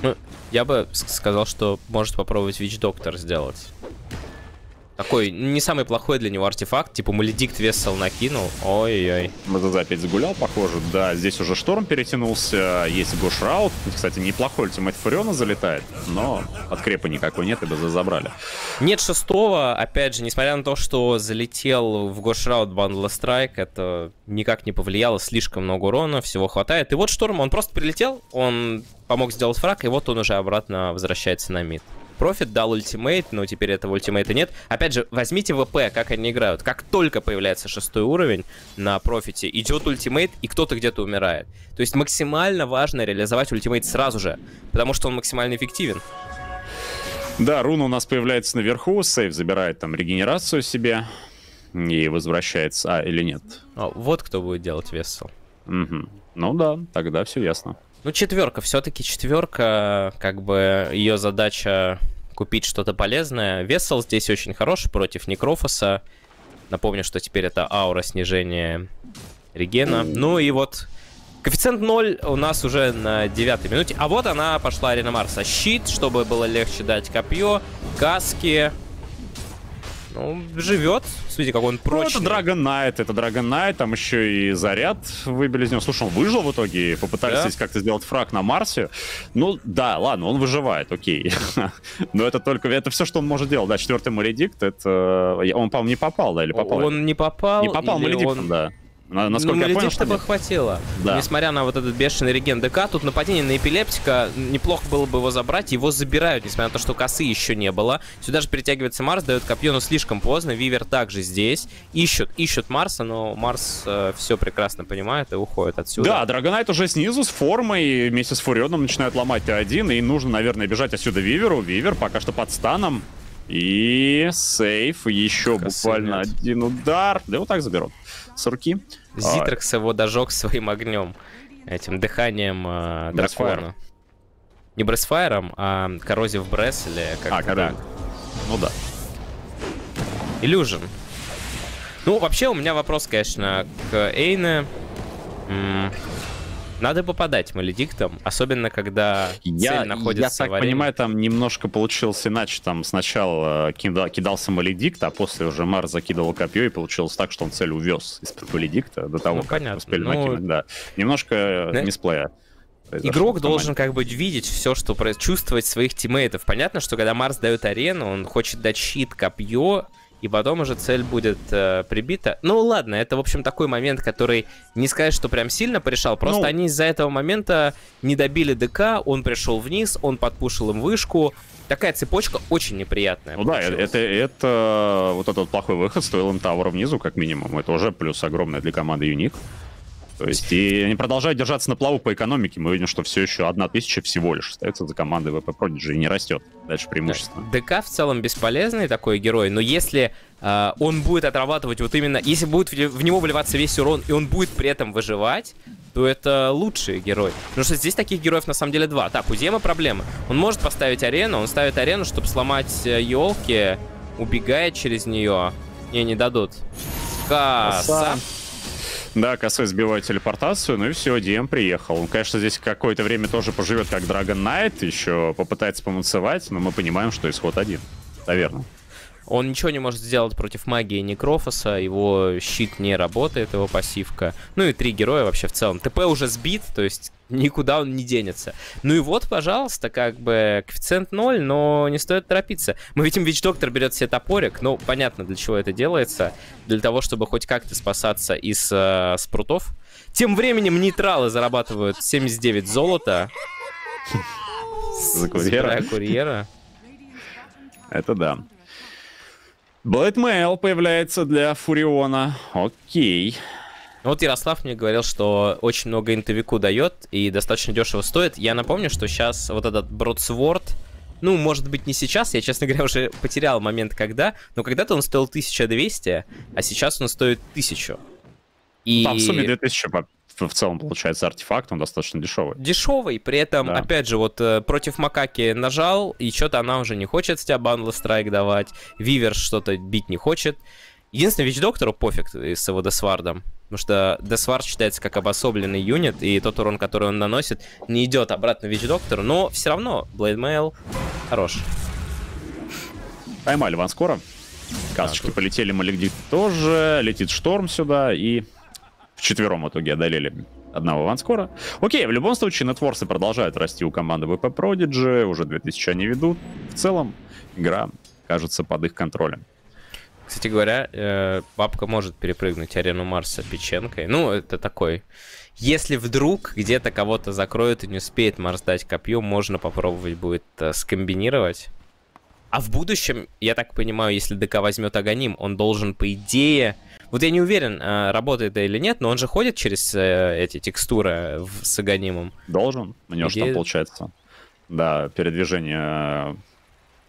Ну, я бы сказал, что может попробовать Вич Доктор сделать. Такой не самый плохой для него артефакт, типа Маледикт весел накинул. Ой-ой-ой. МЗЗ опять загулял, похоже. Да, здесь уже шторм перетянулся. Есть Гошраут. Кстати, неплохой ультимейт Фуриона залетает, но подкрепа никакой нет, и БЗ забрали. Нет шестого, опять же, несмотря на то, что залетел в Ghost Shroud Boundless Strike, это никак не повлияло, слишком много урона, всего хватает. И вот Шторм, он просто прилетел, он помог сделать фраг, и вот он уже обратно возвращается на мид. Профит дал ультимейт, но теперь этого ультимейта нет. Опять же, возьмите ВП, как они играют. Как только появляется шестой уровень на профите, идет ультимейт, и кто-то где-то умирает. То есть максимально важно реализовать ультимейт сразу же, потому что он максимально эффективен. Да, руна у нас появляется наверху, сейв забирает там регенерацию себе и возвращается. А, или нет? А, вот кто будет делать весел. Мгм. Ну да, тогда все ясно. Ну, четверка, все-таки четверка, как бы ее задача купить что-то полезное. Весел здесь очень хороший против Некрофоса. Напомню, что теперь это аура снижения регена. Ну и вот коэффициент 0 у нас уже на девятой минуте. А вот она пошла Арена Марса. Щит, чтобы было легче дать копье, каски. Ну, живет. Смотрите, как он Ну, прочный. это Dragon Knight, это Dragon Knight, там еще и заряд выбили из него. Слушай, он выжил в итоге, попытались Да. здесь как-то сделать фраг на Марсе. Ну, да, ладно, он выживает, окей. Но это только, это все, что он может делать. Да, четвертый Маледикт, это... Он, по-моему, не попал, да, или попал? Он не попал. Не попал Маледиктом, он- да. На- Насколько ну, я понял, Маледикта что бы нет. хватило. Да. Несмотря на вот этот бешеный реген ДК, тут нападение на эпилептика, неплохо было бы его забрать, его забирают, несмотря на то, что косы еще не было. Сюда же перетягивается Марс, дает копье, но слишком поздно. Вивер также здесь. Ищут, ищут Марса, но Марс все прекрасно понимает и уходит отсюда. Да, Драгонайт уже снизу с формой, вместе с Фурионом начинают ломать Т1, и нужно, наверное, бежать отсюда Виверу. Вивер пока что под станом. И сейф, еще Косы буквально один удар. Да его так заберут. С руки. Зитрекс его дожег своим огнем, этим дыханием э, дракона. Не Бресфайром, а Коррозив Бресс или как А, король. Ну да. Illusion. Ну, вообще, у меня вопрос, конечно, к Эйне. Надо попадать Маледиктом, особенно когда Я, цель находится я так в арене. понимаю, там немножко получилось иначе. Там сначала э, кида- кидался Маледикт, а после уже Мар закидывал копье, и получилось так, что он цель увез из-под Маледикта до того, Ну, как понятно. успели Ну, накинуть. Да. Немножко э, Да. мисплея. произошло Игрок должен как бы видеть все, что чувствовать своих тиммейтов. Понятно, что когда Марс дает арену, он хочет дать щит, копье и потом уже цель будет э, прибита. Ну ладно, это, в общем, такой момент, который не сказать, что прям сильно порешал, просто Ну. они из-за этого момента не добили ДК, он пришел вниз, он подпушил им вышку. Такая цепочка очень неприятная. Ну да, получилась. это, это вот этот плохой выход стоил им Тавра внизу, как минимум. Это уже плюс огромный для команды Юник. То есть, и они продолжают держаться на плаву по экономике. Мы видим, что все еще одна тысяча всего лишь остается за командой VP Prodigy и не растет. Дальше преимущество. ДК в целом бесполезный такой герой, но если э, он будет отрабатывать вот именно, если будет в, в него вливаться весь урон, и он будет при этом выживать, то это лучший герой. Потому что здесь таких героев на самом деле два. Так, у Зема проблемы. Он может поставить арену, он ставит арену, чтобы сломать елки, убегает через нее. Не, не дадут. Каса. Да, косой сбивает телепортацию, ну и все, DM приехал. Он, конечно, здесь какое-то время тоже поживет как Dragon Knight, еще попытается поманцевать, но мы понимаем, что исход один. Наверное. Он ничего не может сделать против магии Некрофоса, его щит не работает, его пассивка. Ну и три героя вообще в целом. ТП уже сбит, то есть никуда он не денется. Ну и вот, пожалуйста, как бы коэффициент 0, но не стоит торопиться. Мы видим, Вич Доктор берет себе топорик, ну, понятно, для чего это делается. Для того, чтобы хоть как-то спасаться из э, спрутов. Тем временем нейтралы зарабатывают 79 золота. За курьера. Это да. Блэдмейл появляется для Фуриона. Окей. Ну Вот Ярослав мне говорил, что очень много интовику дает и достаточно дешево стоит. Я напомню, что сейчас вот этот Бродсворд, ну, может быть, не сейчас, я, честно говоря, уже потерял момент, когда, но когда-то он стоил 1200, а сейчас он стоит 1000. И Там в сумме 2000 по- в целом получается артефакт, он достаточно дешевый. дешевый, при этом, Да. опять же, вот э, против Макаки нажал, и что-то она уже не хочет с тебя Boundless Strike давать, Weaver что-то бить не хочет. Единственное, Вич Доктору пофиг с его Десвардом, потому что Death Ward считается как обособленный юнит, и тот урон, который он наносит, не идет обратно Вич Доктору, но все равно Blade Mail хорош. Поймали Ван скоро. Касочки полетели, Маликдит тоже. Летит Шторм сюда и вчетвером в итоге одолели одного Ванскора. Окей, в любом случае, нетворсы продолжают расти у команды VP Prodigy. Уже 2000 они ведут. В целом, игра кажется под их контролем. Кстати говоря, э, бабка может перепрыгнуть арену Марса печенкой. Ну, это такой... Если вдруг где-то кого-то закроют и не успеет Марс дать копье, можно попробовать будет э, скомбинировать. А в будущем, я так понимаю, если ДК возьмет Аганим, он должен, по идее... Вот я не уверен, э, работает это или нет, но он же ходит через э, эти текстуры с Аганимом. Должен. У него же Идея- там получается. Да, передвижение...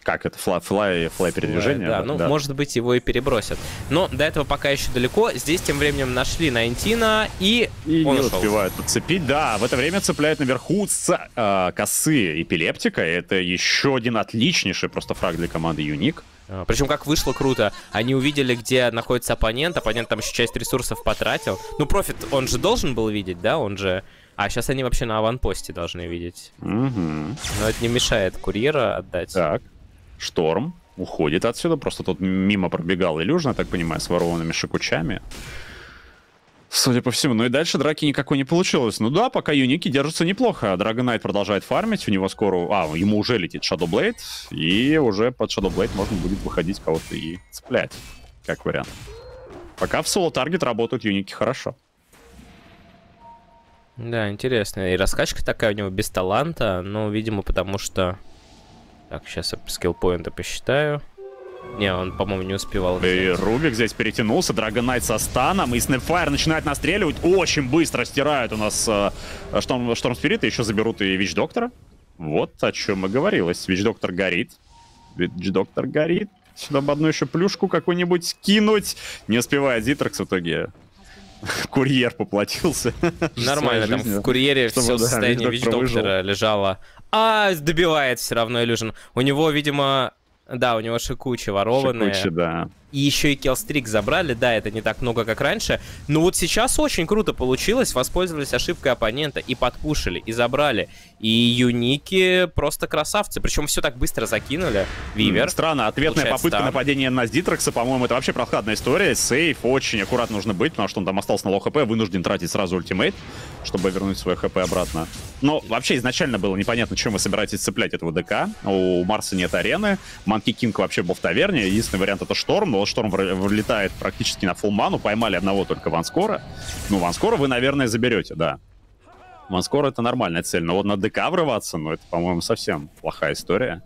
Как это? Флай, флай, флай передвижение? Да, ну, может быть, его и перебросят. Но до этого пока еще далеко. Здесь тем временем нашли Найнтина, и И он не ушел. успевают подцепить. Да, в это время цепляют наверху с э, косы эпилептика. Это еще один отличнейший просто фраг для команды Юник. Причем как вышло круто. Они увидели, где находится оппонент. Оппонент там еще часть ресурсов потратил. Ну, профит он же должен был видеть, да? Он же... А сейчас они вообще на аванпосте должны видеть. Мгм. Но это не мешает курьера отдать. Так, Шторм уходит отсюда. Просто тут мимо пробегал Илюжин, я так понимаю, с ворованными шикучами. Судя по всему. Ну и дальше драки никакой не получилось. Ну да, пока юники держатся неплохо. Knight продолжает фармить. У него скоро... А, ему уже летит Shadow Blade. И уже под Shadow Blade можно будет выходить кого-то и цеплять. Как вариант. Пока в соло-таргет работают юники хорошо. Да, интересно. И раскачка такая у него без таланта. Ну, видимо, потому что... Так, сейчас я скиллпоинты посчитаю. Не, он, по-моему, не успевал. И. Рубик здесь перетянулся, Knight со станом, и Snapfire начинает настреливать, очень быстро стирают у нас э, Шторм, Шторм Спирита, еще заберут и Вич Доктора. Вот о чем и говорилось. Вич Доктор горит. Вич Доктор горит. Сюда бы одну еще плюшку какую-нибудь скинуть. Не успевает Зитрекс в итоге. Курьер поплатился. Нормально, там жизнью. в курьере чтобы, все да, состояние Вич-доктор Вич-доктора лежало. А, добивает все равно Illusion. У него, видимо... Да, у него шикучи ворованные. Шикучи, да. И еще и Киллстрик забрали, да, это не так много, как раньше. Но вот сейчас очень круто получилось, воспользовались ошибкой оппонента и подпушили, и забрали. И юники просто красавцы. Причем все так быстро закинули. Weaver. Странно, ответная попытка да. нападения на Зитракса, по-моему, это вообще прохладная история. Сейф очень аккуратно нужно быть, потому что он там остался на low хп, вынужден тратить сразу ультимейт, чтобы вернуть свой хп обратно. Но вообще изначально было непонятно, чем вы собираетесь цеплять этого ДК. У Марса нет арены, Monkey King вообще был в таверне, единственный вариант это Шторм, но Шторм вылетает практически на full ману, поймали одного только Ванскора. Ну, Ванскора вы, наверное, заберете, да. Ванскор это нормальная цель, но вот на ДК врываться, ну, это, по-моему, совсем плохая история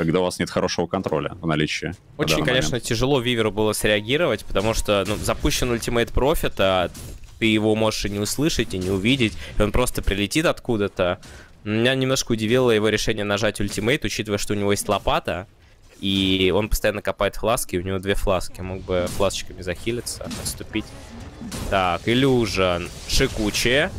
когда у вас нет хорошего контроля в наличии. Очень, конечно, момент. тяжело Виверу было среагировать, потому что ну, запущен ультимейт профита, ты его можешь и не услышать, и не увидеть, и он просто прилетит откуда-то. Меня немножко удивило его решение нажать ультимейт, учитывая, что у него есть лопата, и он постоянно копает фласки, у него две фласки. Мог бы фласочками захилиться, отступить. Так, Илюжен. Шикуче.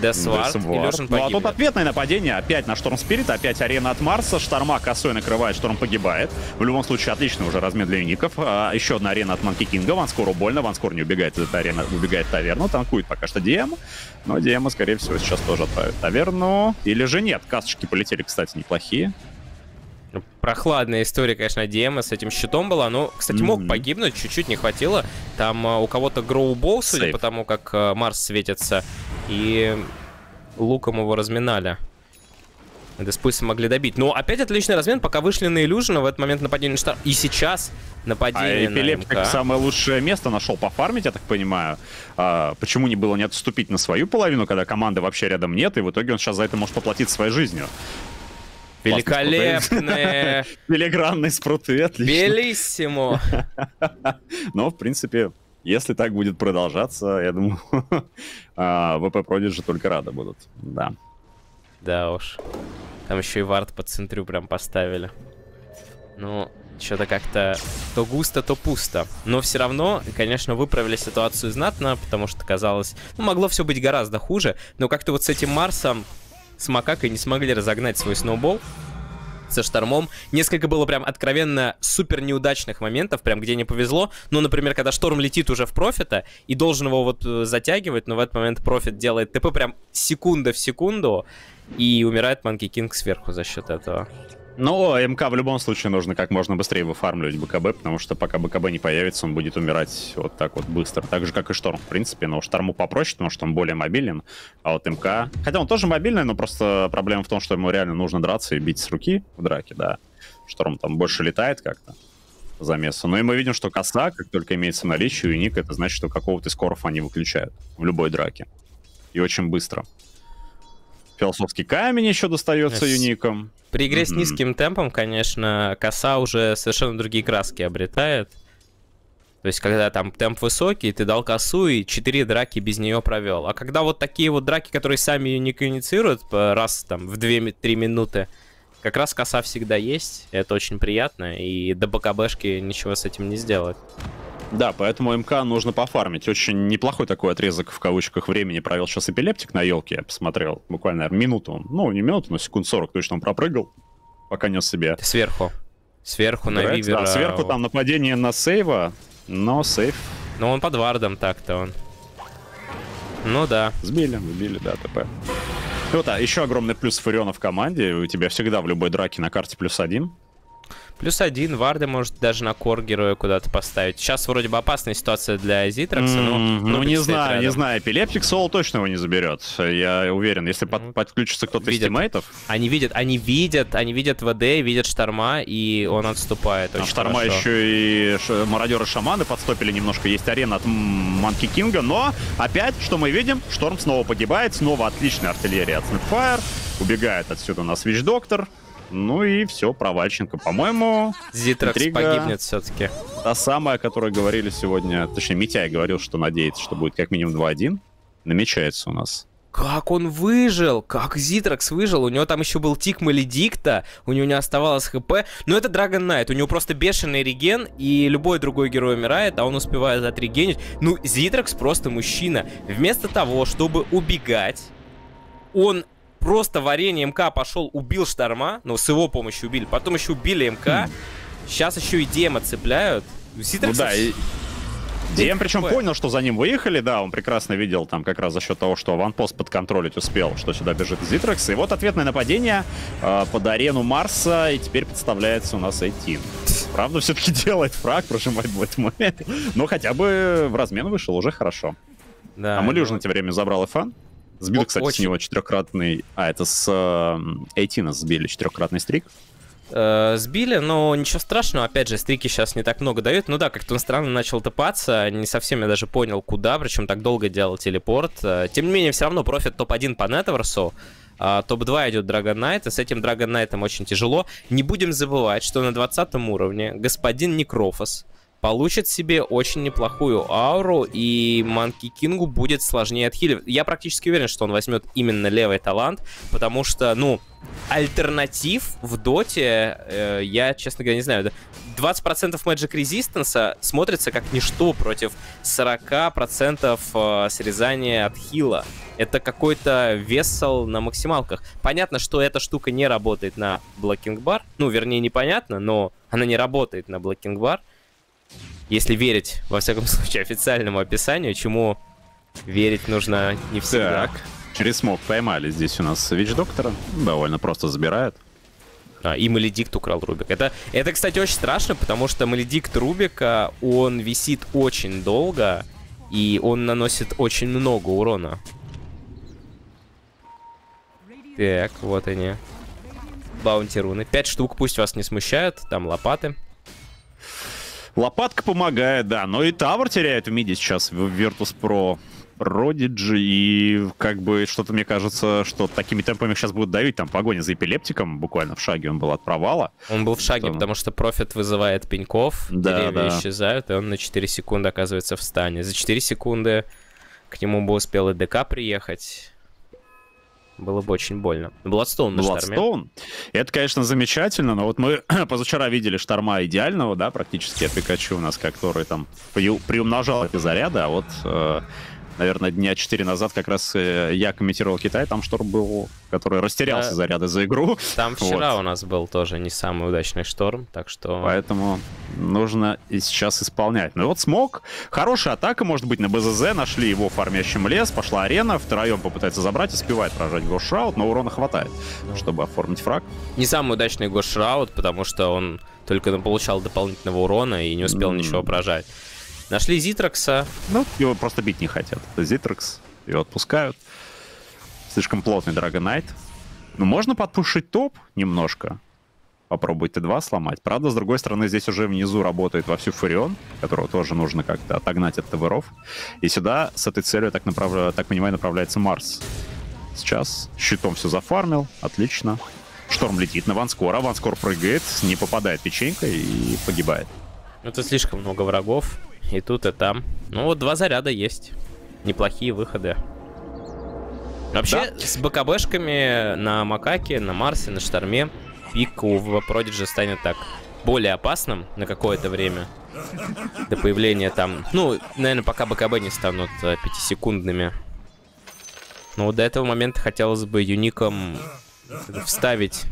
Десвард. Илюшин Ну а тут ответное нападение опять на Шторм Спирит, опять арена от Марса. Шторма косой накрывает, Шторм погибает. В любом случае, отличный уже размен для юников. А, еще одна арена от Манки Кинга. Ванскору больно, Ванскор не убегает из этой арены, убегает в таверну. Танкует пока что Диэм. Но Диэма, скорее всего, сейчас тоже отправит в таверну. Или же нет. Касочки полетели, кстати, неплохие. Прохладная история, конечно, Диэма с этим щитом была. Но, кстати, мог погибнуть, чуть-чуть не хватило. Там uh, у кого-то гроубол, судя Сейф. по тому, как uh, Марс светится. И луком его разминали. Деспульса могли добить. Но опять отличный размен, пока вышли на Илюжина, в этот момент нападение на И сейчас нападение а Эпилеп как самое лучшее место нашел пофармить, я так понимаю. А, почему не было не отступить на свою половину, когда команды вообще рядом нет, и в итоге он сейчас за это может поплатить своей жизнью. Великолепные! Филигранные спруты, отлично. Белиссимо! Но, в принципе, если так будет продолжаться, я думаю, а, ВП Prodigy только рады будут. Да. Да уж. Там еще и вард по центрю прям поставили. Ну, что-то как-то то густо, то пусто. Но все равно, конечно, выправили ситуацию знатно, потому что казалось, ну, могло все быть гораздо хуже. Но как-то вот с этим Марсом, с Макакой не смогли разогнать свой сноубол со штормом. Несколько было прям откровенно супер неудачных моментов, прям где не повезло. Ну, например, когда шторм летит уже в профита и должен его вот э, затягивать, но в этот момент профит делает ТП прям секунда в секунду и умирает Манки Кинг сверху за счет этого. Ну, МК в любом случае нужно как можно быстрее выфармливать БКБ, потому что пока БКБ не появится, он будет умирать вот так вот быстро. Так же, как и Шторм, в принципе. Но Шторму попроще, потому что он более мобилен. А вот МК... Хотя он тоже мобильный, но просто проблема в том, что ему реально нужно драться и бить с руки в драке, да. Шторм там больше летает как-то замеса. Но и мы видим, что коса, как только имеется наличие, уник, это значит, что какого-то скоров они выключают в любой драке. И очень быстро. Философский камень еще достается yes. юником. При игре mm-hmm. с низким темпом, конечно, коса уже совершенно другие краски обретает. То есть, когда там темп высокий, ты дал косу и 4 драки без нее провел. А когда вот такие вот драки, которые сами юник инициируют раз там в 2-3 минуты, как раз коса всегда есть, это очень приятно, и до БКБшки ничего с этим не сделать. Да, поэтому МК нужно пофармить. Очень неплохой такой отрезок в кавычках времени провел сейчас эпилептик на елке, я посмотрел. Буквально наверное, минуту. Ну, не минуту, но секунд 40 точно он пропрыгал, пока нес себе. Сверху. Сверху на Вивера. Да, сверху там нападение на сейва, но сейв... Ну, он под вардом так-то он. Ну да. Сбили, сбили, да, ТП. Вот, а еще огромный плюс Фуриона в команде. У тебя всегда в любой драке на карте плюс один. Плюс один, Варды может даже на кор героя куда-то поставить. Сейчас вроде бы опасная ситуация для Зитракса, но... Mm, ну, не знаю, рядом. не знаю. Эпилептик Соул точно его не заберет. Я уверен, если под, ну, подключится кто-то из тиммейтов. Они видят, они видят, они видят ВД, видят Шторма, и он отступает а Шторма хорошо. еще и ш... мародеры шаманы подстопили немножко. Есть арена от Манки Кинга, но опять, что мы видим, Шторм снова погибает, снова отличная артиллерия от Snapfire. Убегает отсюда у нас Вич Доктор. Ну и все, провальченко. По-моему, Зитракс интрига... погибнет все-таки. Та самая, о которой говорили сегодня, точнее, Митяй говорил, что надеется, что будет как минимум 2-1. Намечается у нас. Как он выжил? Как Зитракс выжил? У него там еще был тик Маледикта, у него не оставалось хп. Но это Драгон Найт, у него просто бешеный реген, и любой другой герой умирает, а он успевает отрегенить. Ну, Зитракс просто мужчина. Вместо того, чтобы убегать, он просто варенье МК пошел, убил Шторма, ну, с его помощью убили, потом еще убили МК, сейчас еще и Дема цепляют. Ситрекс ну да, и... Дем причем понял, что за ним выехали, да, он прекрасно видел там как раз за счет того, что аванпост подконтролить успел, что сюда бежит Зитрекс. И вот ответное нападение э, под арену Марса, и теперь подставляется у нас Эйтин. Правда, все-таки делает фраг, прожимает в этот момент, но хотя бы в размен вышел, уже хорошо. Да, а Мулюж ну... на тем временем забрал фан. Сбил, кстати, Очень. с него четырехкратный... А, это с э, Эйтина сбили четырехкратный стрик. э, сбили, но ничего страшного. Опять же, стрики сейчас не так много дают. Ну да, как-то он странно начал топаться. Не совсем я даже понял, куда. Причем так долго делал телепорт. Э, тем не менее, все равно профит топ-1 по Нетверсу. А, топ-2 идет Dragon Knight, и с этим Dragon Knight очень тяжело. Не будем забывать, что на 20 уровне господин Некрофос получит себе очень неплохую ауру, и Манки Кингу будет сложнее отхиливать. Я практически уверен, что он возьмет именно левый талант, потому что, ну, альтернатив в доте, э, я, честно говоря, не знаю. 20% Magic Resistance смотрится как ничто против 40% э, срезания от хила. Это какой-то весел на максималках. Понятно, что эта штука не работает на Blocking Bar. Ну, вернее, непонятно, но она не работает на Blocking Bar. Если верить, во всяком случае, официальному описанию, чему верить нужно не всегда. Так, через смог поймали здесь у нас Вич Доктора. Довольно просто забирают. А, и Маледикт украл Рубик. Это, это, кстати, очень страшно, потому что Маледикт Рубика, он висит очень долго, и он наносит очень много урона. Так, вот они. Баунти руны. Пять штук, пусть вас не смущают. Там лопаты. Лопатка помогает, да. Но и Тавр теряет в миде сейчас в Virtus Pro. Родиджи, и как бы что-то мне кажется, что такими темпами сейчас будут давить, там погоня за эпилептиком, буквально в шаге он был от провала. Он был в шаге, что... потому что профит вызывает пеньков, да, деревья да. исчезают, и он на 4 секунды оказывается в стане. За 4 секунды к нему бы успел и ДК приехать, было бы очень больно. Bloodstone на Bloodstone? Это, конечно, замечательно, но вот мы позавчера видели шторма идеального, да, практически от Пикачу у нас, который там приумножал эти заряды, а вот э, наверное, дня 4 назад как раз э, я комментировал Китай, там шторм был, который растерялся да. заряды за игру. Там вчера вот. у нас был тоже не самый удачный шторм, так что... Поэтому нужно и сейчас исполнять. Ну вот смог. Хорошая атака, может быть, на БЗЗ. Нашли его фармящим лес, пошла арена, втроем попытается забрать, успевает прожать Ghost Shroud, но урона хватает, да. чтобы оформить фраг. Не самый удачный Ghost Shroud, потому что он только получал дополнительного урона и не успел mm. ничего прожать. Нашли Зитракса. Ну, его просто бить не хотят. Это Зитракс, его отпускают. Слишком плотный Dragon Knight. Ну, можно подпушить топ немножко. Попробовать Т2 сломать. Правда, с другой стороны, здесь уже внизу работает вовсю Фурион, которого тоже нужно как-то отогнать от тауэров. И сюда с этой целью, так, направ... так понимаю, направляется Марс. Сейчас щитом все зафармил. Отлично. Шторм летит на Ванскора. Ванскор прыгает, не попадает печенькой и погибает. Это слишком много врагов. И тут, и там. Ну вот два заряда есть. Неплохие выходы. Вообще, да? с БКБшками на Макаке, на Марсе, на Шторме пик у Продиджа станет так более опасным на какое-то время. До появления там... Ну, наверное, пока БКБ не станут а, пятисекундными. Но до этого момента хотелось бы юником вставить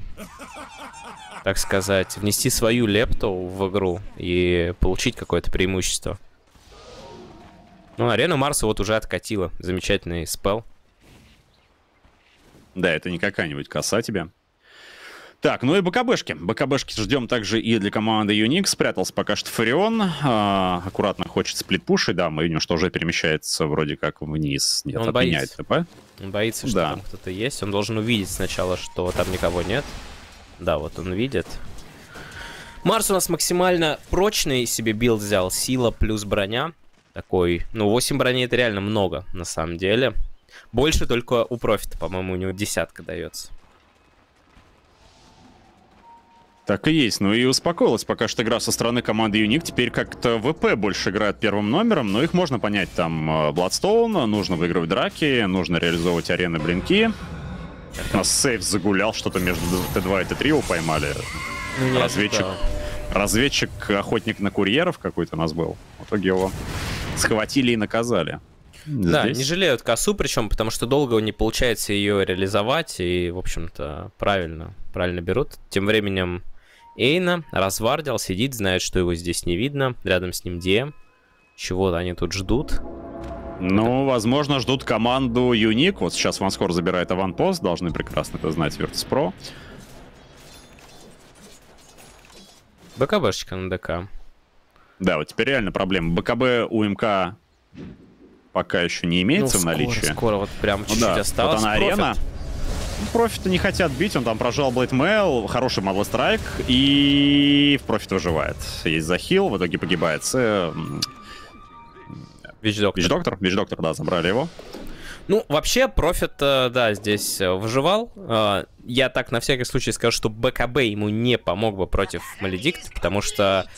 так сказать, внести свою лепту в игру и получить какое-то преимущество. Ну, арену Марса вот уже откатила. Замечательный спел. Да, это не какая-нибудь коса тебе. Так, ну и БКБшки. БКБшки ждем также и для команды Unix. Спрятался пока что Фарион. А, аккуратно хочет сплит-пушить. Да, мы видим, что уже перемещается вроде как вниз. Нет, Он боится. ТП. Он боится, что да. там кто-то есть. Он должен увидеть сначала, что там никого нет. Да, вот он видит. Марс у нас максимально прочный себе билд взял. Сила плюс броня такой, ну, 8 броней это реально много, на самом деле. Больше только у профита, по-моему, у него десятка дается. Так и есть. Ну и успокоилась пока что игра со стороны команды Юник. Теперь как-то ВП больше играет первым номером, но их можно понять. Там Бладстоун, нужно выигрывать драки, нужно реализовывать арены блинки. У нас сейф загулял, что-то между Т2 и Т3 его поймали. Ну, разведчик, разведчик, охотник на курьеров какой-то у нас был. В итоге его схватили и наказали. Здесь... Да, не жалеют косу, причем потому что долго не получается ее реализовать, и, в общем-то, правильно, правильно берут. Тем временем Эйна развардил, сидит, знает, что его здесь не видно, рядом с ним Ди. Чего-то они тут ждут. Ну, это... возможно, ждут команду Юник. Вот сейчас Ванскор забирает аванпост, должны прекрасно это знать Virtus.pro. БКБшечка на ДК. Да, вот теперь реально проблема. БКБ у МК пока еще не имеется ну, в наличии. Скоро, вот прям чуть-чуть ну, да. осталось. Вот она арена. Профита не хотят бить, он там прожал Mail, хороший Boundless Strike, и в профит выживает. Есть захил, в итоге погибает с... Witch Doctor. Witch Doctor? Witch Doctor, да, забрали его. Ну, вообще, профит, э, да, здесь э, выживал. Э, я так на всякий случай скажу, что БКБ ему не помог бы против Maledict, потому что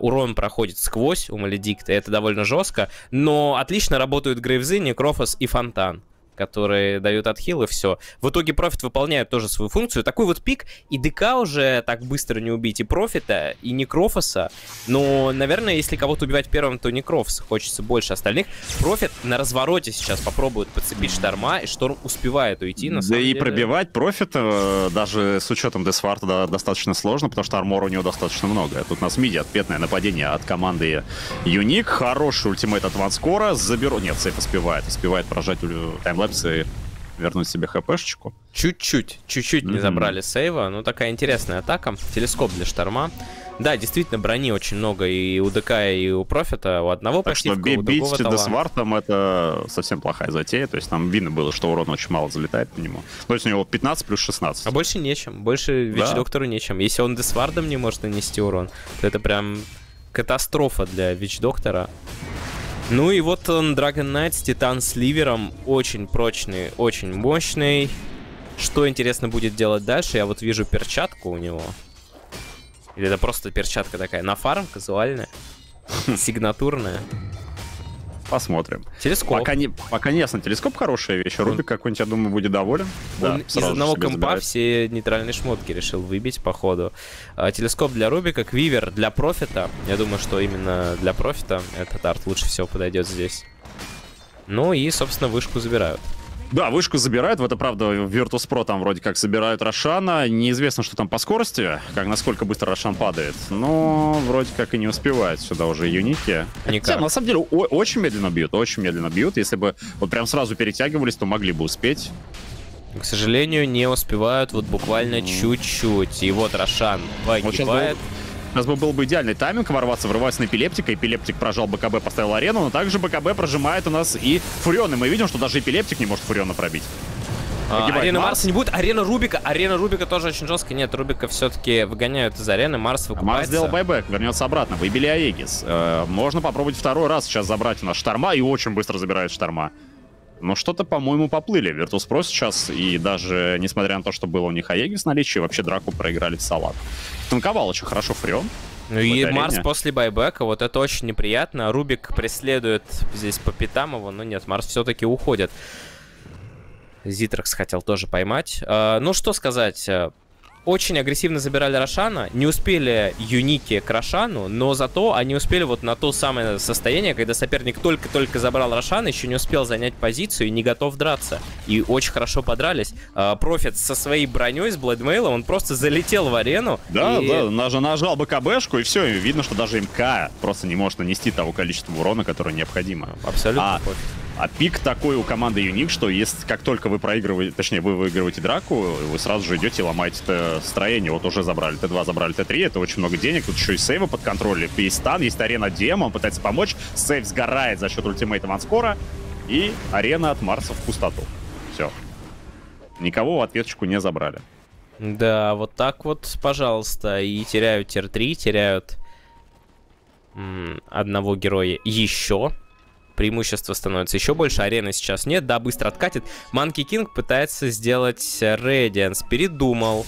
урон проходит сквозь у Maledict а, это довольно жестко, но отлично работают Грейвзы, Некрофос и Фонтан которые дают отхил и все. В итоге профит выполняет тоже свою функцию. Такой вот пик, и ДК уже так быстро не убить, и профита, и Некрофоса. Но, наверное, если кого-то убивать первым, то Некрофос хочется больше остальных. Профит на развороте сейчас попробует подцепить Шторма, и Шторм успевает уйти, на Да и деле. пробивать профит э, даже с учетом Десварда да, достаточно сложно, потому что армора у него достаточно много. Тут у нас миди ответное нападение от команды Юник. Хороший ультимейт от Ванскора. Заберу... Нет, сейф успевает. Успевает прожать Time Lapse и вернуть себе хпшечку. Чуть-чуть, чуть-чуть mm-hmm. не забрали сейва. Ну, такая интересная атака. Телескоп для шторма. Да, действительно, брони очень много и у ДК, и у Профита. У одного так что би- бить Десвартом это совсем плохая затея. То есть там видно было, что урон очень мало залетает по нему. То есть у него 15 плюс 16. А больше нечем. Больше Вич-доктору нечем. Если он Десвардом не может нанести урон, то это прям катастрофа для Вич-доктора. Ну и вот он, Dragon Knight с Титан с ливером. Очень прочный, очень мощный. Что интересно будет делать дальше? Я вот вижу перчатку у него. Или это просто перчатка такая? На фарм казуальная? Сигнатурная? Посмотрим. Телескоп. Пока не, пока не ясно, телескоп хорошая вещь. Рубик какой-нибудь, я думаю, будет доволен. Он да, из одного компа забирать. все нейтральные шмотки решил выбить, походу. А, телескоп для Рубика, Квивер для профита. Я думаю, что именно для профита этот арт лучше всего подойдет здесь. Ну и, собственно, вышку забирают. Да, вышку забирают. В это правда Virtus.pro там вроде как забирают Рошана. Неизвестно, что там по скорости, как насколько быстро Рошан падает. Но вроде как и не успевает сюда уже юники. Никак. Хотя, на самом деле, очень медленно бьют, очень медленно бьют. Если бы вот прям сразу перетягивались, то могли бы успеть. К сожалению, не успевают вот буквально чуть-чуть. И вот Рошан погибает. Вот у нас бы был бы идеальный тайминг ворваться, врываться на эпилептика. Эпилептик прожал БКБ, поставил арену, но также БКБ прожимает у нас и Фурион. И мы видим, что даже эпилептик не может Фуриона пробить. А, арена Марса не будет, арена Рубика, арена Рубика тоже очень жесткая. Нет, Рубика все-таки выгоняют из арены, Марс выкупается. Марс сделал байбек, вернется обратно, выбили Аегис. Э, можно попробовать второй раз сейчас забрать у нас Шторма, и очень быстро забирает Шторма. Но что-то, по-моему, поплыли Virtus.pro сейчас, и даже, несмотря на то, что было у них Аегис в наличии, вообще драку проиграли в салат. Танковал очень хорошо Фреон. Ну и Марс после байбека, вот это очень неприятно. Рубик преследует здесь по пятам его, но нет, Марс все-таки уходит. Зитрекс хотел тоже поймать. Uh, ну что сказать, очень агрессивно забирали Рошана, не успели юники к Рошану, но зато они успели вот на то самое состояние, когда соперник только-только забрал Рошана, еще не успел занять позицию и не готов драться. И очень хорошо подрались. А, Профит со своей броней, с Блэдмейлом, он просто залетел в арену. Да, и... да, наж нажал БКБшку, и все, и видно, что даже МК просто не может нанести того количества урона, которое необходимо. Абсолютно а, а пик такой у команды Юник, что если как только вы проигрываете, точнее, вы выигрываете драку, вы сразу же идете и ломаете строение. Вот уже забрали Т2, забрали Т3, это очень много денег. Тут еще и сейвы под контролем. Есть стан, есть арена Дема, он пытается помочь. Сейв сгорает за счет ультимейта Ванскора. И арена от Марса в пустоту. Все. Никого в ответочку не забрали. Да, вот так вот, пожалуйста. И теряют тир-3, теряют одного героя еще преимущество становится еще больше. Арены сейчас нет, да, быстро откатит. Monkey King пытается сделать Radiance. Передумал.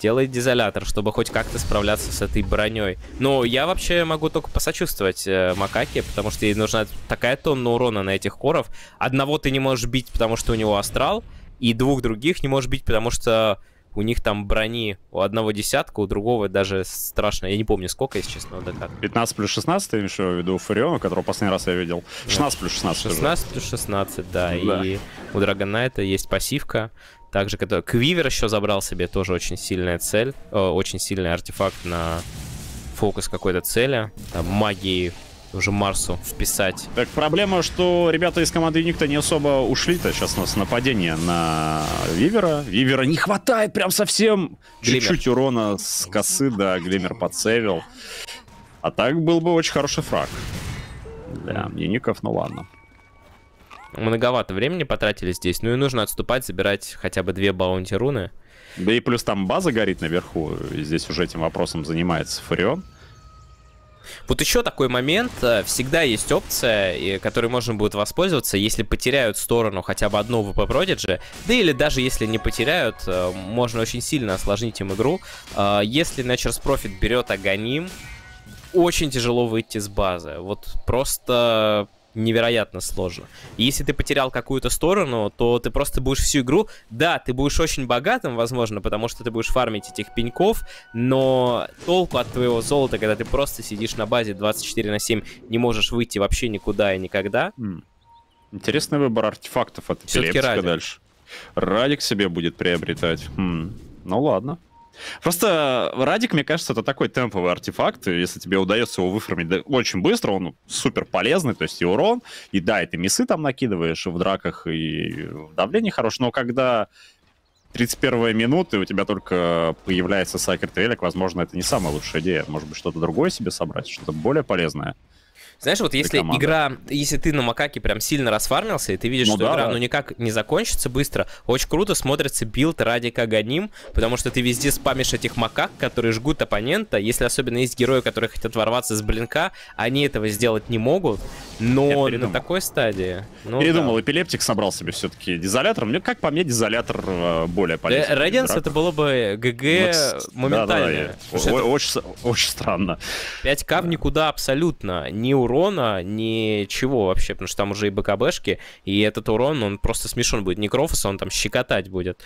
Делает Desolator, чтобы хоть как-то справляться с этой броней. Но я вообще могу только посочувствовать э, Макаке, потому что ей нужна такая тонна урона на этих коров. Одного ты не можешь бить, потому что у него астрал, и двух других не можешь бить, потому что у них там брони у одного десятка, у другого даже страшно. Я не помню, сколько, если честно, ДК. 15 плюс 16, ты имеешь в виду Фуриона, которого последний раз я видел? 16 плюс 16. 16 плюс 16, да. да. И у Драгонайта есть пассивка. Также, который... Квивер еще забрал себе, тоже очень сильная цель. О, очень сильный артефакт на фокус какой-то цели. Там магии уже Марсу вписать. Так, проблема, что ребята из команды Никто не особо ушли-то. Сейчас у нас нападение на Вивера. Вивера не хватает прям совсем. Чуть-чуть урона с косы, да, Глимер подсейвил. А так был бы очень хороший фраг. Для Юников, ну ладно. многовато времени потратили здесь. Ну и нужно отступать, забирать хотя бы две баунти руны. Да и плюс там база горит наверху, и здесь уже этим вопросом занимается Фарион. Вот еще такой момент, э, всегда есть опция, которой можно будет воспользоваться, если потеряют сторону хотя бы одну VP Prodigy, да или даже если не потеряют, э, можно очень сильно осложнить им игру. Э, если Nature's Profit берет Аганим, очень тяжело выйти с базы. Вот просто невероятно сложно. И если ты потерял какую-то сторону, то ты просто будешь всю игру... Да, ты будешь очень богатым, возможно, потому что ты будешь фармить этих пеньков, но толку от твоего золота, когда ты просто сидишь на базе 24 на 7, не можешь выйти вообще никуда и никогда. Интересный выбор артефактов от Эпилептика дальше. Радик себе будет приобретать. Хм. Ну ладно. Просто Радик, мне кажется, это такой темповый артефакт, если тебе удается его выфармить да, очень быстро, он супер полезный, то есть и урон, и да, и ты мисы там накидываешь в драках, и в давлении хорош, но когда 31 минута, и у тебя только появляется Sacred Relic, возможно, это не самая лучшая идея. Может быть, что-то другое себе собрать, что-то более полезное. Знаешь, вот если команда. игра, если ты на макаке прям сильно расфармился, и ты видишь, ну, что да, игра да. ну никак не закончится быстро, очень круто смотрится билд Radiance Aghanim, потому что ты везде спамишь этих макак, которые жгут оппонента. Если особенно есть герои, которые хотят ворваться с блинка, они этого сделать не могут. Но на такой стадии... Ну, передумал, да. эпилептик собрал себе все-таки Desolator. Мне, как по мне, Desolator э, более полезен. Radiance это было бы ГГ моментально. Да, да, да. Очень, очень странно. 5к в никуда абсолютно. Не у урона, ничего вообще, потому что там уже и БКБшки, и этот урон, он просто смешон будет. Некрофоса, он там щекотать будет.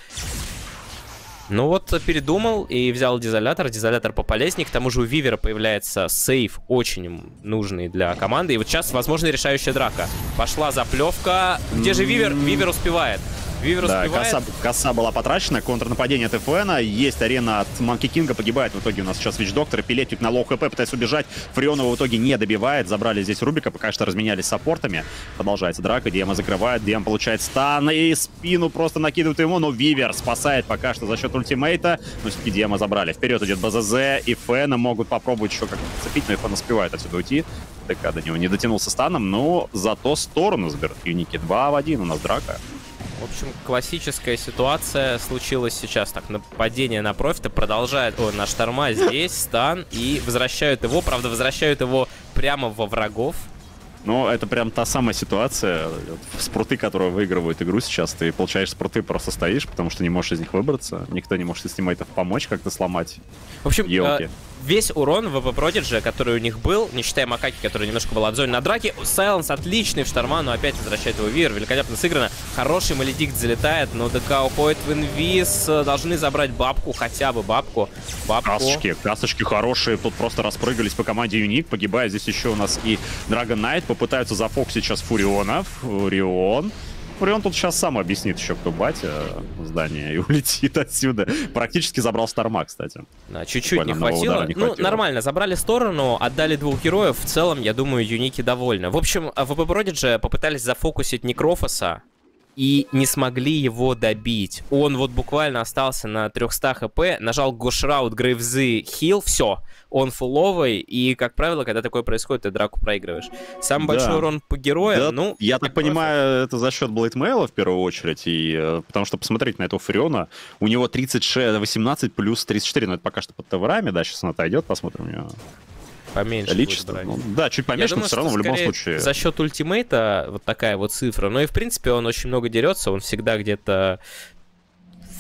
Ну вот, передумал и взял Desolator. Desolator пополезнее. К тому же у Вивера появляется сейф, очень нужный для команды. И вот сейчас, возможно, решающая драка. Пошла заплевка. Где же Weaver? Weaver успевает. Weaver да, коса, коса была потрачена, контрнападение от ФН, есть арена от Манки Кинга, погибает. В итоге у нас сейчас Witch Doctor, Эпилептик на low хп пытается убежать, Фрионова в итоге не добивает, забрали здесь Рубика, пока что разменялись саппортами, продолжается драка, Диема закрывает, Дием получает стан и спину просто накидывает ему, но Вивер спасает пока что за счет ультимейта, но все-таки Диема забрали, вперед идет БЗЗ, и Фэна. Могут попробовать еще как-то цепить, но и Фэн успевает отсюда уйти, ДК до него не дотянулся станом, но зато сторону заберут Юники 2 в 1, у нас драка. В общем, классическая ситуация случилась сейчас. Так, нападение на профита продолжает... О, на шторма здесь, стан, и возвращают его. Правда, возвращают его прямо во врагов. Ну, это прям та самая ситуация. Спруты, которые выигрывают игру сейчас, ты получаешь спруты, просто стоишь, потому что не можешь из них выбраться. Никто не может из тиммейтов помочь как-то сломать. В общем, Елки весь урон в Prodigy, который у них был, не считая Макаки, который немножко был отзоне на драке. Сайленс отличный в шторма, но опять возвращает его Вир. Великолепно сыграно. Хороший Маледикт залетает, но ДК уходит в инвиз. Должны забрать бабку, хотя бы бабку. бабку. Касочки, касочки хорошие. Тут просто распрыгались по команде Юник. Погибает здесь еще у нас и Dragon Knight. Попытаются зафоксить сейчас Фуриона. Фурион. Фурион тут сейчас сам объяснит еще, кто батя в здании, и улетит отсюда. Практически забрал Старма, кстати. Да, чуть-чуть не хватило. не хватило. Ну, нормально, забрали сторону, отдали двух героев. В целом, я думаю, Юники довольны. В общем, в ВП Продиджи попытались зафокусить Некрофоса, и не смогли его добить. Он вот буквально остался на 300 хп, нажал Гошраут, Грейвзы, хил, все. Он фуловый, и, как правило, когда такое происходит, ты драку проигрываешь. Самый да. большой урон по героям, да, ну... Я так понимаю, это за счет Блейдмейла в первую очередь, и, э, потому что посмотреть на этого Фриона, у него 36, 18 плюс 34, но это пока что под товарами, да, сейчас он отойдет, посмотрим у него поменьше Количество, ну, да, чуть поменьше, думаю, но все равно в любом случае. За счет ультимейта вот такая вот цифра. Но и в принципе он очень много дерется, он всегда где-то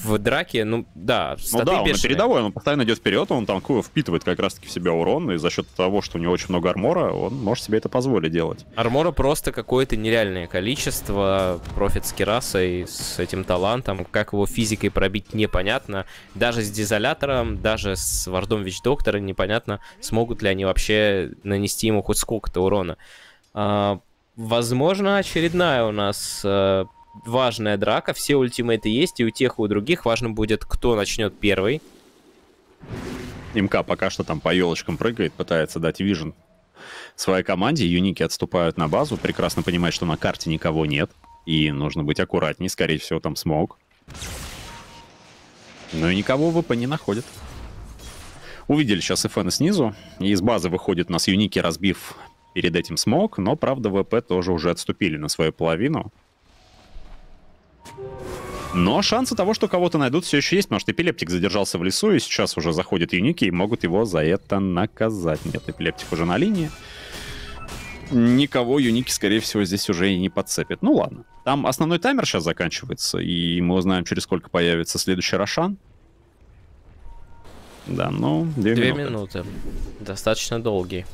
в драке, ну да, Ну да, он бешеные. передовой, он постоянно идет вперед, он там впитывает как раз-таки в себя урон, и за счет того, что у него очень много армора, он может себе это позволить делать. Армора просто какое-то нереальное количество, профит с керасой, с этим талантом, как его физикой пробить непонятно, даже с дизолятором, даже с вардом Вич-доктора непонятно, смогут ли они вообще нанести ему хоть сколько-то урона. А, возможно, очередная у нас а, важная драка, все ультимейты есть, и у тех, и у других важно будет, кто начнет первый. МК пока что там по елочкам прыгает, пытается дать вижен своей команде. Юники отступают на базу, прекрасно понимают, что на карте никого нет. И нужно быть аккуратней, скорее всего, там смог. Но и никого ВП не находит. Увидели сейчас ФН снизу. И из базы выходит у нас Юники, разбив перед этим смог. Но, правда, ВП тоже уже отступили на свою половину. Но шансы того, что кого-то найдут, все еще есть, потому что эпилептик задержался в лесу, и сейчас уже заходят юники и могут его за это наказать. Нет, эпилептик уже на линии. Никого юники, скорее всего, здесь уже и не подцепят. Ну ладно. Там основной таймер сейчас заканчивается, и мы узнаем, через сколько появится следующий Рошан. Да, ну, две, Две минуты. минуты. Достаточно долгий.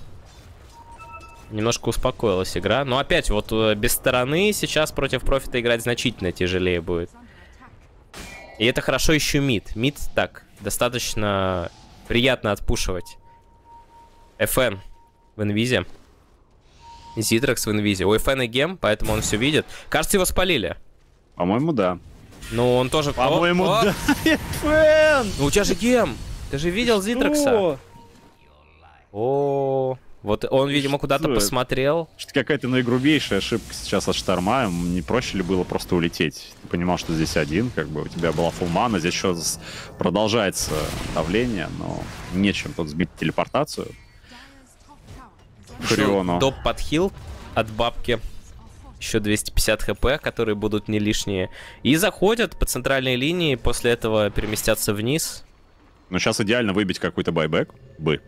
Немножко успокоилась игра. Но опять, вот э, без стороны сейчас против профита играть значительно тяжелее будет. И это хорошо еще мид. Мид так, достаточно приятно отпушивать. FN в инвизе. Зитрекс в инвизе. У FN и гем, поэтому он все видит. Кажется, его спалили. По-моему, да. Ну, он тоже... По-моему, о, да. Фэн! Ну, у тебя же гем. Ты же видел Зитрекса? О, вот он, видимо, куда-то посмотрел. Что какая-то наигрубейшая ошибка сейчас от Шторма. Не проще ли было просто улететь? Ты понимал, что здесь один, как бы у тебя была фулмана, здесь еще продолжается давление, но нечем тут сбить телепортацию. Фуриону. Доп подхил от бабки. Еще 250 хп, которые будут не лишние. И заходят по центральной линии, после этого переместятся вниз. Но сейчас идеально выбить какой-то байбек бы,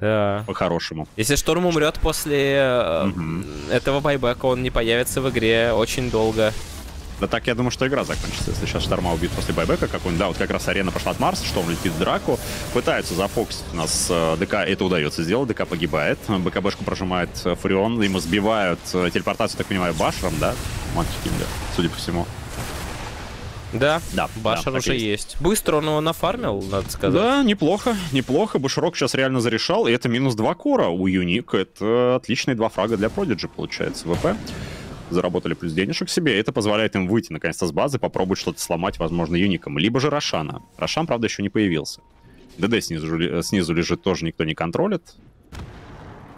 Да. по-хорошему. Если Шторм умрет после Мгм. этого байбека, он не появится в игре очень долго. Да так я думаю, что игра закончится. Если сейчас Шторма убьет после байбека какой-нибудь, да, вот как раз арена пошла от Марса, что он летит в драку, пытаются зафоксить у нас э, ДК, это удается сделать, ДК погибает, БКБшку прожимает э, Фурион, ему сбивают телепортацию, так понимаю, Башером, да, Манки Кинга, судя по всему. Да, Да, Башер да, уже и есть. Быстро он его нафармил, надо сказать. Да, неплохо, неплохо. Бушрок сейчас реально зарешал, и это минус два кора у Юник. Это отличные два фрага для Продиджи, получается, ВП. Заработали плюс денежек себе, это позволяет им выйти наконец-то с базы, попробовать что-то сломать, возможно, Юником. Либо же Рошана. Рошан, правда, еще не появился. ДД снизу, снизу лежит, тоже никто не контролит.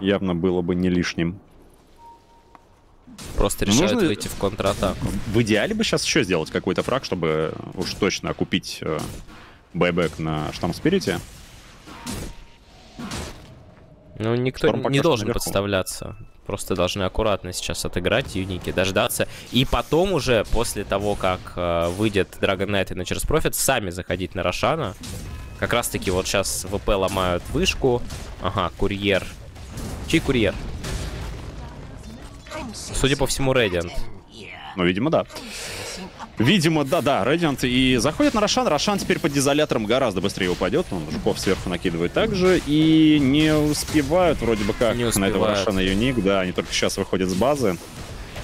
Явно было бы не лишним. Просто решают нужно- выйти в контратаку. В идеале бы сейчас еще сделать какой-то фраг, чтобы уж точно окупить э, байбек на штамм Спирите. Ну, никто Шторм не должен наверху. подставляться. Просто должны аккуратно сейчас отыграть юники, дождаться. И потом уже, после того, как э, выйдет Dragon Knight и Nature's Prophet, сами заходить на Рошана. Как раз таки вот сейчас ВП ломают вышку. Ага, курьер. Чей курьер? Судя по всему, Radiant. Ну, видимо, да. Видимо, да-да, Radiant и заходит на Рошан. Рошан теперь под дизолятором гораздо быстрее упадет. Он жуков сверху накидывает также. И не успевают вроде бы как Не на этого. Рошана Юник. Да, они только сейчас выходят с базы.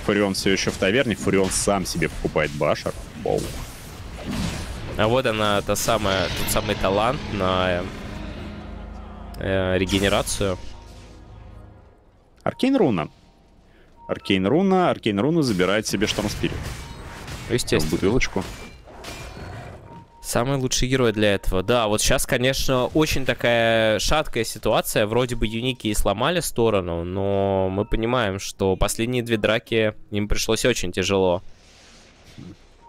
Фурион все еще в таверне. Фурион сам себе покупает башер. Воу. А вот она, та самая, тот самый талант на э, э, регенерацию. Аркейн Руна. Аркейн Руна. Аркейн Руна забирает себе Шторм Спирит. В Естественно. бутылочку. Самый лучший герой для этого. Да, вот сейчас, конечно, очень такая шаткая ситуация. Вроде бы юники и сломали сторону, но мы понимаем, что последние две драки им пришлось очень тяжело.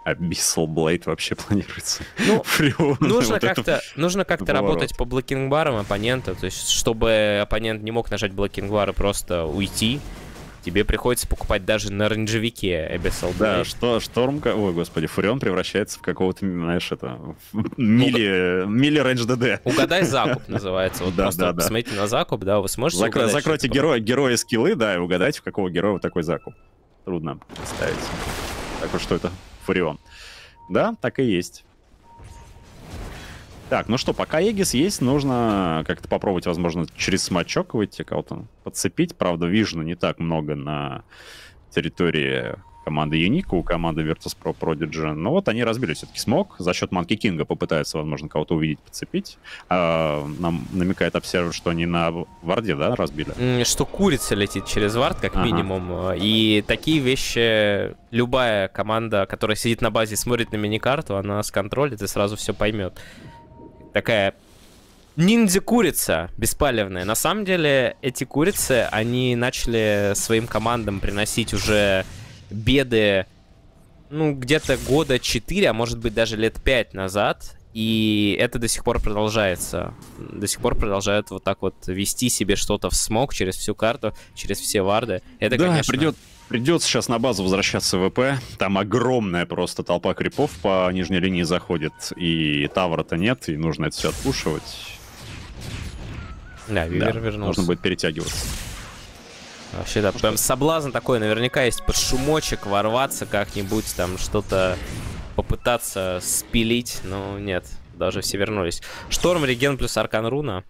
Abyssal Blade вообще планируется. Ну. Нужно Вот это как-то, нужно как-то работать по Black King Bar ам оппонента, то есть чтобы оппонент не мог нажать Black King Bar и просто уйти. Тебе приходится покупать даже на рейнджевике Abyssal Да, что Шторм, ой, господи, Фурион превращается в какого-то, знаешь, это, в melee, melee range ДД. Угадай закуп называется. Вот Да, просто да, да. посмотрите на закуп, да, вы сможете Закро- угадать, закройте героя, героя скиллы, да, и угадайте, в какого героя вот такой закуп. Трудно представить. Так вот, что это Фурион. Да, так и есть. Так, ну что, пока Эгис есть, нужно как-то попробовать, возможно, через смачок выйти, кого-то подцепить. Правда, вижу не так много на территории команды Юника, у команды Virtus.pro Prodigy. Но вот они разбили все-таки смог. За счет Манки Кинга попытаются, возможно, кого-то увидеть, подцепить. А, нам намекает обсервер, что они на варде, да, разбили? Что курица летит через вард, как Ага. минимум. И такие вещи любая команда, которая сидит на базе и смотрит на миникарту, она сконтролит и сразу все поймет. Такая ниндзя-курица беспалевная. На самом деле, эти курицы, они начали своим командам приносить уже беды, ну, где-то года 4, а может быть даже лет 5 назад. И это до сих пор продолжается. До сих пор продолжают вот так вот вести себе что-то в смог через всю карту, через все варды. Это, да, конечно... придет, Придется сейчас на базу возвращаться в ВП. Там огромная просто толпа крипов по нижней линии заходит. И тавра-то нет, и нужно это все отпушивать. Да, Вивер да, вернулся. Нужно будет перетягиваться. Вообще, да, прям соблазн такой. Наверняка есть под шумочек ворваться как-нибудь, там что-то попытаться спилить. Но нет, даже все вернулись. Шторм, Реген плюс Аркан Руна.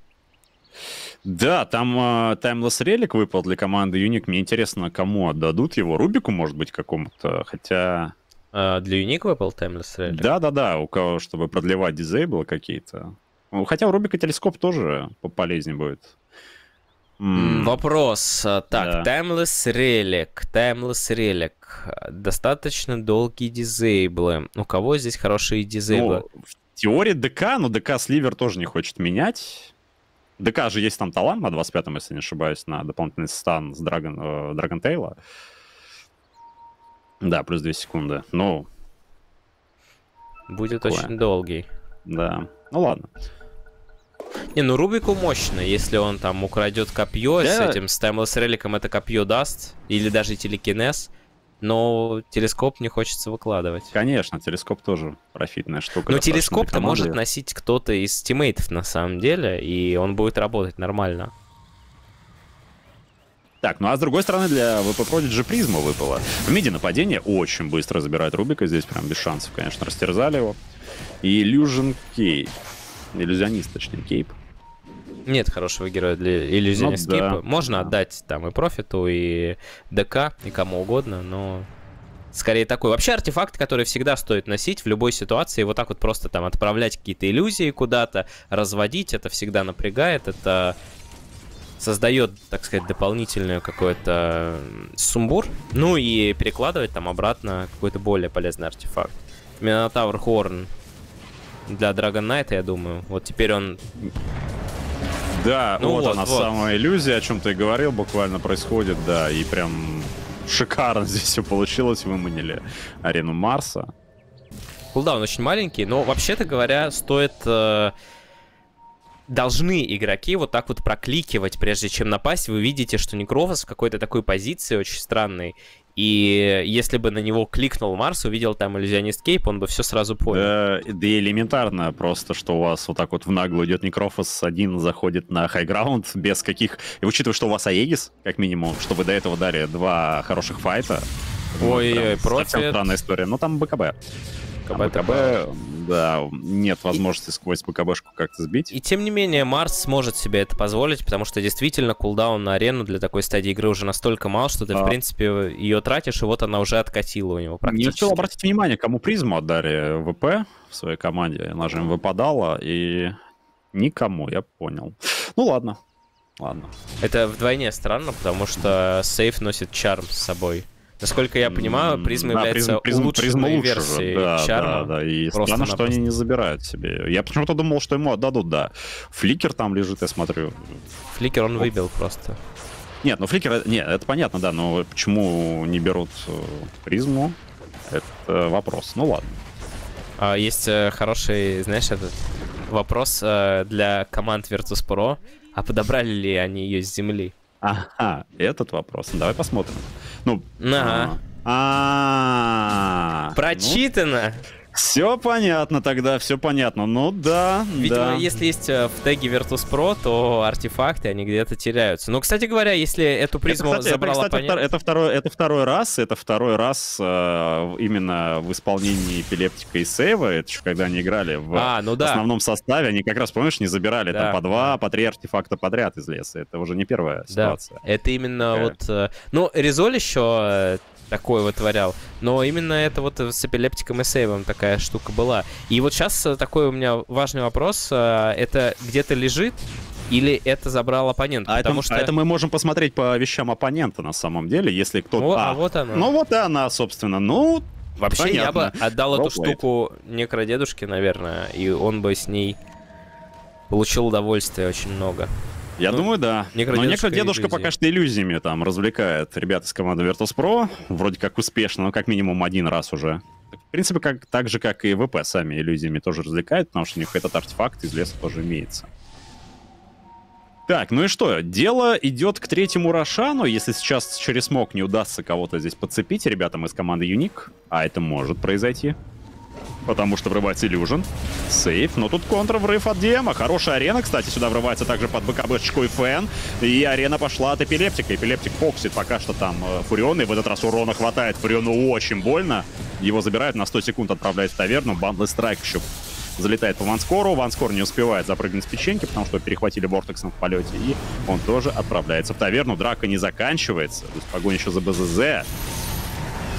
Да, там э, Timeless Relic выпал для команды Юник. Мне интересно, кому отдадут его. Рубику, может быть, какому-то, хотя... А, для Юник выпал Timeless Relic? Да-да-да, у кого, чтобы продлевать дизейблы какие-то. Ну, хотя у Рубика телескоп тоже полезнее будет. Mm. Вопрос. А, так, да. Timeless Relic. Timeless Relic. Достаточно долгие дизейблы. У кого здесь хорошие дизейблы? Ну, в теории ДК, но ДК Сливер тоже не хочет менять. ДК же есть там талант на 25-м, если не ошибаюсь, на дополнительный стан с Dragon, э, Dragon Tail. Да, плюс 2 секунды. Ну... Будет такое. очень долгий. Да. Ну ладно. Не, ну Рубику мощно, если он там украдет копье да. с этим, с Timeless Реликом это копье даст, или даже телекинез, но телескоп не хочется выкладывать. Конечно, телескоп тоже профитная штука. Но телескоп-то может носить кто-то из тиммейтов на самом деле, и он будет работать нормально. Так, ну а с другой стороны, для VP Prodigy призма выпала. В миди нападение очень быстро забирает Рубика. Здесь прям без шансов, конечно, растерзали его. И Illusion Cape. Illusionist's, точнее, Cape. Нет хорошего героя для Illusionist's ну, да. Можно отдать там и Профиту, и ДК, и кому угодно, но скорее такой. Вообще артефакт, который всегда стоит носить в любой ситуации, вот так вот просто там отправлять какие-то иллюзии куда-то, разводить, это всегда напрягает, это создает, так сказать, дополнительную какой-то сумбур, ну и перекладывать там обратно какой-то более полезный артефакт. Минотавр Хорн для Dragon Knight, я думаю. Вот теперь он да, ну вот, вот она вот. самая иллюзия, о чем ты говорил, буквально происходит, да, и прям шикарно здесь все получилось, выманили арену Марса. Кулдаун очень маленький, но вообще-то говоря, стоит... Э, должны игроки вот так вот прокликивать, прежде чем напасть. Вы видите, что Некрофос в какой-то такой позиции очень странной, и если бы на него кликнул Марс, увидел там иллюзионист Кейп, он бы все сразу понял. Да, да и элементарно просто, что у вас вот так вот в наглую идет Некрофос, один заходит на хайграунд без каких... И учитывая, что у вас Аегис, как минимум, чтобы до этого дали два хороших файта. Ой, ну, профит. Совсем странная история. Но там БКБ. КБ, а КБ, да, нет возможности и... сквозь БКБшку как-то сбить. И тем не менее, Марс сможет себе это позволить, потому что действительно кулдаун на арену для такой стадии игры уже настолько мал, что ты, а... в принципе, ее тратишь, и вот она уже откатила у него практически. Не успел обратить внимание, кому призму отдали ВП в своей команде. Она же им выпадала, и никому, я понял. Ну ладно, ладно. Это вдвойне странно, потому что сейф носит charm с собой. Насколько я понимаю, призма да, является призм, улучшенной призма версией да, Charm а. Да, да, и странно, что они не забирают себе. Я почему-то думал, что ему отдадут, да. Flicker там лежит, я смотрю. Flicker он выбил просто. Нет, ну фликер, нет, это понятно, да, но почему не берут э, призму, это вопрос. Ну ладно. А, есть э, хороший, знаешь, этот вопрос э, для команд Virtus.pro. А подобрали ли они ее с земли? Ага, этот вопрос. Давай посмотрим. Ну, ага. А, -а, -а. Прочитано. Ну, все понятно тогда, все понятно. Ну да, Видимо, да. если есть э, в теге Virtus.pro, то артефакты, они где-то теряются. Но, кстати говоря, если эту призму это, кстати, забрал это, кстати, оппонент... это, второй, это второй раз, это второй раз э, именно в исполнении эпилептика и сейва, это еще когда они играли в а, ну да. основном составе, они как раз, помнишь, не забирали да. там по два, по три артефакта подряд из леса. Это уже не первая да. ситуация. Это именно Такая. вот... Э, ну, Резоль еще такое вытворял. Но именно это вот с эпилептиком и сейвом такая штука была. И вот сейчас э, такой у меня важный вопрос. Э, это где-то лежит или это забрал оппонент? А, это, что... а это мы можем посмотреть по вещам оппонента на самом деле, если кто-то... а, а вот она. Ну вот и она, собственно. Ну, Вообще понятно. я бы отдал эту штуку некродедушке, наверное, и он бы с ней получил удовольствие очень много. Я ну, думаю, да. Но некоторые дедушка пока что иллюзиями там развлекает ребят из команды Virtus.pro. Вроде как успешно, но как минимум один раз уже. В принципе, как, так же, как и ВП сами иллюзиями тоже развлекают, потому что у них этот артефакт из леса тоже имеется. Так, ну и что? Дело идет к третьему Рошану. Если сейчас через смог не удастся кого-то здесь подцепить, ребятам из команды Юник, а это может произойти, потому что врывается Illusion. Сейф, но тут контр-врыв от Диема. Хорошая арена, кстати, сюда врывается также под БКБшечку и Фэн. И арена пошла от Эпилептика. Эпилептик фоксит пока что там э, Фуриона, и в этот раз урона хватает. Фуриону очень больно. Его забирают, на 100 секунд отправляют в таверну. Бандлы Страйк еще залетает по Ванскору. Ванскор не успевает запрыгнуть с печеньки, потому что перехватили Вортексом в полете. И он тоже отправляется в таверну. Драка не заканчивается. То есть погонь еще за БЗЗ.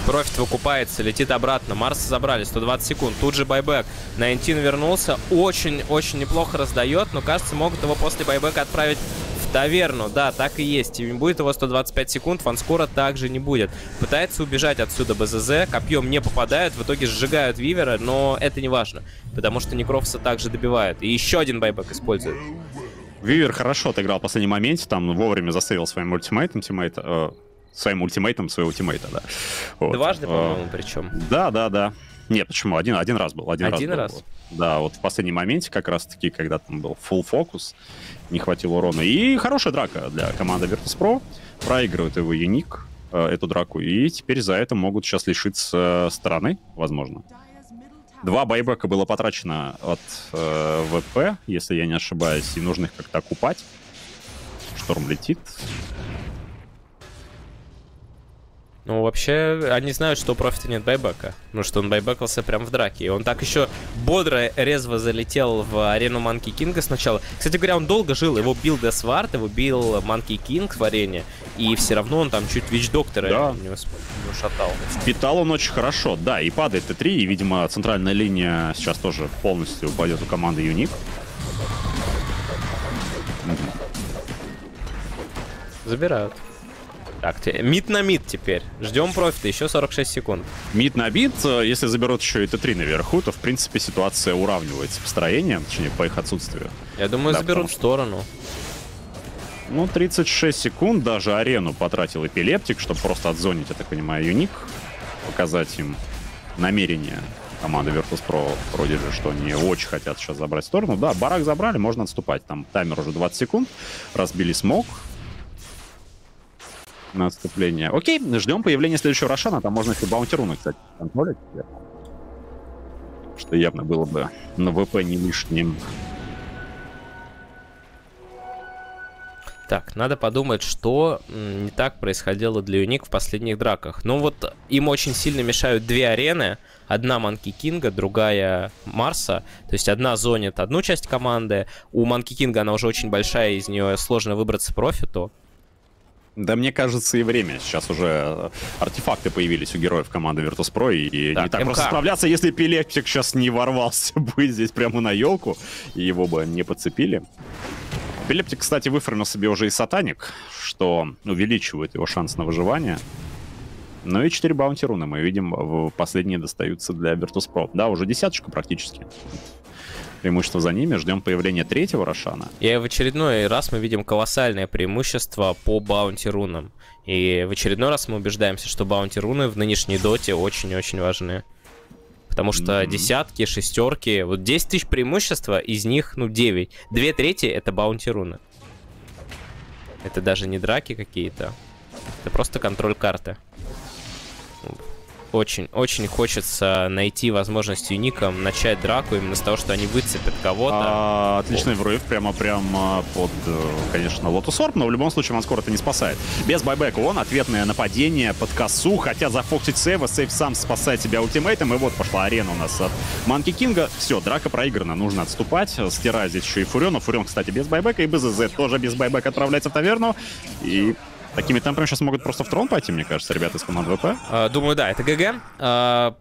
Профит выкупается, летит обратно. Марса забрали, 120 секунд. Тут же байбек. 19 вернулся. Очень-очень неплохо раздает, но кажется, могут его после байбека отправить в таверну. Да, так и есть. И будет его 125 секунд, фанскора также не будет. Пытается убежать отсюда БЗЗ, копьем не попадают, в итоге сжигают Вивера, но это не важно, потому что Некровса также добивают. И еще один байбек использует. Вивер хорошо отыграл в последний моменте, там вовремя заставил своим ультимейтом тиммейта, э, своим ультимейтом своего тиммейта, да. Вот. Дважды, а, по-моему, причем. Да, да, да. Нет, почему? Один, один раз был. Один, один раз? раз? Был. Да, вот в последнем моменте как раз-таки, когда там был full фокус, не хватило урона. И хорошая драка для команды Virtus.pro. Проигрывает его Юник, э, эту драку. И теперь за это могут сейчас лишиться стороны, возможно. Два байбека было потрачено от э, ВП, если я не ошибаюсь, и нужно их как-то окупать. Шторм летит. Ну, вообще, они знают, что у профита нет байбека. Ну, что он байбекался прям в драке. И он так еще бодро, резво залетел в арену Манки Кинга сначала. Кстати говоря, он долго жил. Его бил Десвард, его бил Манки Кинг в арене. И все равно он там чуть Вич-доктора да. не, не ушатал. Впитал он очень хорошо, да. И падает Т3, и, видимо, центральная линия сейчас тоже полностью упадет у команды Юник. Забирают. Так, мид на мид теперь. Ждем профита, еще 46 секунд. Мид на мид, э, если заберут еще и Т3 наверху, то, в принципе, ситуация уравнивается по строениям, точнее, по их отсутствию. Я думаю, да, заберут в сторону. Ну, 36 секунд даже арену потратил Эпилептик, чтобы просто отзонить, я так понимаю, Юник. Показать им намерение команды Virtus.pro вроде же, что они очень хотят сейчас забрать сторону. Да, барак забрали, можно отступать. Там таймер уже 20 секунд. Разбили смог на отступление. Окей, ждем появления следующего Рошана. Там можно еще баунти кстати, контролить. Что явно было бы на ВП не лишним. Так, надо подумать, что не так происходило для Юник в последних драках. Ну вот им очень сильно мешают две арены. Одна Манки Кинга, другая Марса. То есть одна зонит одну часть команды. У Манки Кинга она уже очень большая, из нее сложно выбраться профиту. Да, мне кажется, и время. Сейчас уже э, артефакты появились у героев команды Virtus.pro, и так, не так МК. просто справляться, если Эпилептик сейчас не ворвался бы здесь прямо на елку, и его бы не подцепили. Эпилептик, кстати, выформил себе уже и Сатаник, что увеличивает его шанс на выживание. Ну и 4 баунти руны мы видим, в последние достаются для Virtus.pro. Да, уже десяточка практически преимущество за ними. Ждем появления третьего Рошана. И в очередной раз мы видим колоссальное преимущество по баунти-рунам. И в очередной раз мы убеждаемся, что баунти-руны в нынешней доте очень-очень важны. Потому что mm-hmm. десятки, шестерки, вот 10 тысяч преимущества, из них, ну, 9. Две трети — это баунти-руны. Это даже не драки какие-то. Это просто контроль карты очень, очень хочется найти возможность юникам начать драку именно с того, что они выцепят кого-то. А, отличный врыв прямо прямо под, э, конечно, Lotus но в любом случае Манскор это не спасает. Без байбека он ответное нападение под косу, хотят зафоксить сейва, сейв сам спасает себя ультимейтом, и вот пошла арена у нас от Манки Кинга. Все, драка проиграна, нужно отступать, стирая здесь еще и Фуриона. Фурион, кстати, без байбека, и БЗЗ тоже без байбека отправляется в таверну, и Такими темпами сейчас могут просто в трон пойти, мне кажется, ребята из команды ВП. А, думаю, да, это ГГ. А,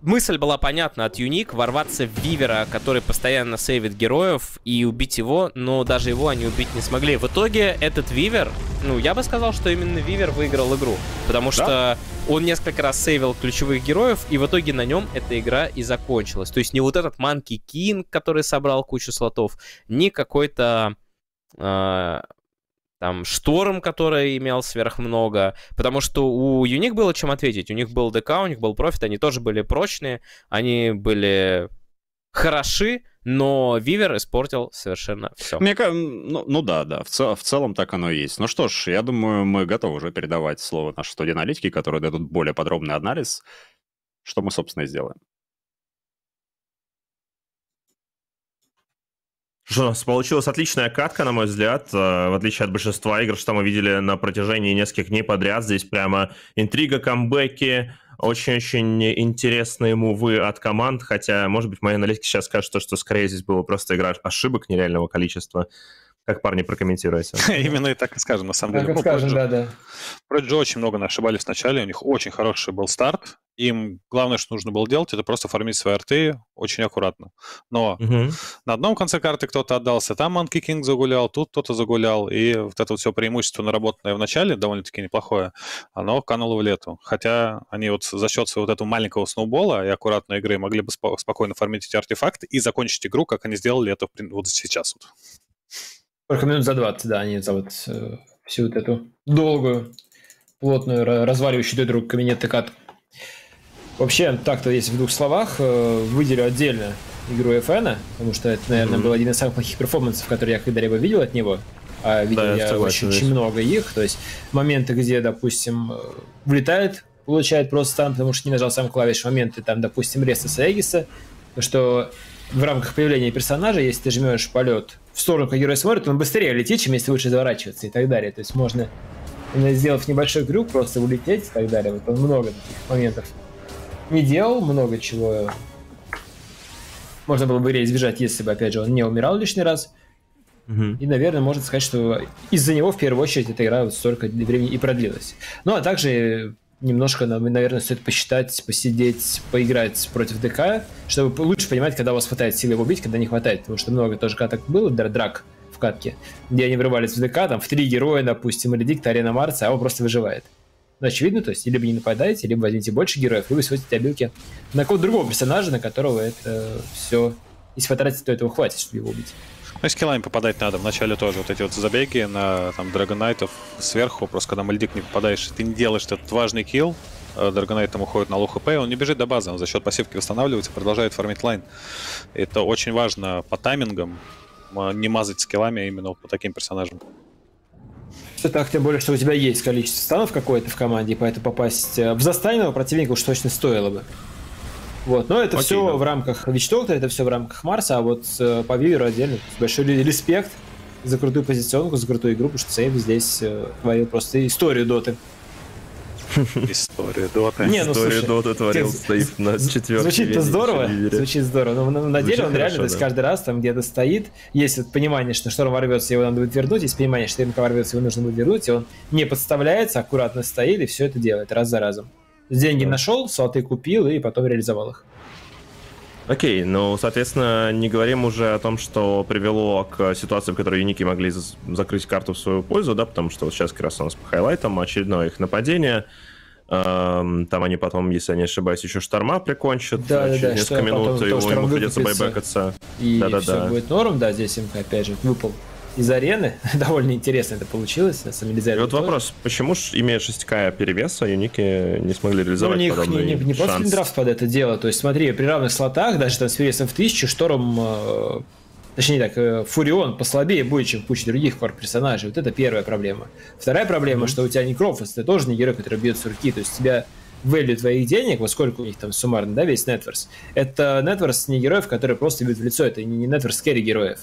мысль была понятна от Юник, ворваться в Вивера, который постоянно сейвит героев, и убить его, но даже его они убить не смогли. В итоге этот Вивер, ну, я бы сказал, что именно Weaver выиграл игру, потому что да? он несколько раз сейвил ключевых героев, и в итоге на нем эта игра и закончилась. То есть не вот этот Monkey King, который собрал кучу слотов, ни какой-то... Э, там Шторм, который имел сверх много, потому что у Unique было чем ответить. У них был ДК, у них был Prophet, они тоже были прочные, они были хороши, но Weaver испортил совершенно все. Мне ну, ну да, да, в, цел, в целом так оно и есть. Ну что ж, я думаю, мы готовы уже передавать слово нашей студии аналитики, которые дадут более подробный анализ, что мы, собственно, и сделаем. Что у нас получилась отличная катка, на мой взгляд, э, в отличие от большинства игр, что мы видели на протяжении нескольких дней подряд. Здесь прямо интрига, камбэки, очень-очень интересные мувы от команд, хотя, может быть, мои аналитики сейчас скажут, что, что скорее здесь было просто игра ошибок нереального количества. Как парни прокомментируете? Именно и так и скажем, на самом деле. Так и скажем, да, да. Prodigy очень много ошибались вначале, у них очень хороший был старт. Им главное, что нужно было делать, это просто фармить свои арты очень аккуратно. Но на одном конце карты кто-то отдался, там Monkey King загулял, тут кто-то загулял, и вот это все преимущество, наработанное в начале, довольно-таки неплохое, оно кануло в лету. Хотя они вот за счет своего вот этого маленького сноубола и аккуратной игры могли бы спокойно фармить эти артефакты и закончить игру, как они сделали это вот сейчас вот. Только минут за 20, да, они за вот э, всю вот эту долгую, плотную, разваливающую друг друга кабинет кат. Вообще, так-то, если в двух словах, э, выделю отдельно игру FN, потому что это, наверное, mm-hmm. был один из самых плохих перформансов, которые я когда-либо видел от него. А видел да, я, я очень, очень много их. То есть моменты, где, допустим, э, влетает, получает просто там, потому что не нажал сам клавиш, моменты там, допустим, реста Саегиса, что в рамках появления персонажа, если ты жмешь полет в сторону, как герой смотрит, он быстрее летит, чем если лучше заворачиваться и так далее. То есть можно, сделав небольшой крюк, просто улететь и так далее. Вот он много таких моментов не делал, много чего можно было бы избежать, если бы, опять же, он не умирал лишний раз. Угу. И, наверное, можно сказать, что из-за него в первую очередь эта игра вот столько времени и продлилась. Ну, а также немножко, наверное, стоит посчитать, посидеть, поиграть против ДК, чтобы лучше понимать, когда у вас хватает силы его убить, когда не хватает. Потому что много тоже каток было, драк в катке, где они врывались в ДК, там в три героя, допустим, или Дикт, Арена Марса, а он просто выживает. Ну, очевидно, то есть, либо не нападаете, либо возьмите больше героев, либо сводите обилки на кого-то другого персонажа, на которого это все... Если потратить, то этого хватит, чтобы его убить. Ну, скиллами попадать надо. Вначале тоже вот эти вот забеги на там Dragon Knight ов сверху, просто когда мальдик не попадаешь, ты не делаешь этот важный килл, Dragon Knight там уходит на low хп, он не бежит до базы, он за счет пассивки восстанавливается, продолжает фармить line. Это очень важно по таймингам, не мазать скиллами именно по таким персонажам. Все так, тем более, что у тебя есть количество станов какое-то в команде, поэтому попасть э, в застанного противника уж точно стоило бы. Вот, но это Окей, все да. в рамках Вичтокта, это все в рамках Марса, а вот э, по Виверу отдельно большой респект за крутую позиционку, за крутую игру, потому что Сейв здесь э, творил просто историю доты. История Доты. Не, ну, История Доты творил стоит на четвертом. Звучит-то здорово, звучит здорово, но на деле он реально, то есть каждый раз там где-то стоит, есть понимание, что шторм ворвется, его надо будет вернуть, есть понимание, что РМК ворвется, его нужно будет вернуть, и он не подставляется, аккуратно стоит и все это делает раз за разом. Деньги да. нашел, слоты купил и потом реализовал их. Окей, ну, соответственно, не говорим уже о том, что привело к ситуации, в которой юники могли закрыть карту в свою пользу, да, потому что вот сейчас как раз у нас по хайлайтам очередное их нападение. Эм, там они потом, если я не ошибаюсь, еще шторма прикончат да, через да, несколько минут, и ему придется байбекаться. И да, да, все да. будет норм, да, здесь им опять же выпал из арены. Довольно интересно это получилось. И вот вопрос, почему, имея 6к перевеса, юники не смогли реализовать ну, у них подобный не, не, не шанс? просто драфт под это дело. То есть смотри, при равных слотах, даже там с перевесом в 1000, Шторм, э, точнее так, э, Фурион послабее будет, чем куча других кор персонажей. Вот это первая проблема. Вторая проблема, mm-hmm. что у тебя не Крофос, ты тоже не герой, который бьет с руки. То есть тебя value твоих денег, вот сколько у них там суммарно, да, весь Netverse, это Netverse не героев, которые просто бьют в лицо, это не Netverse керри героев.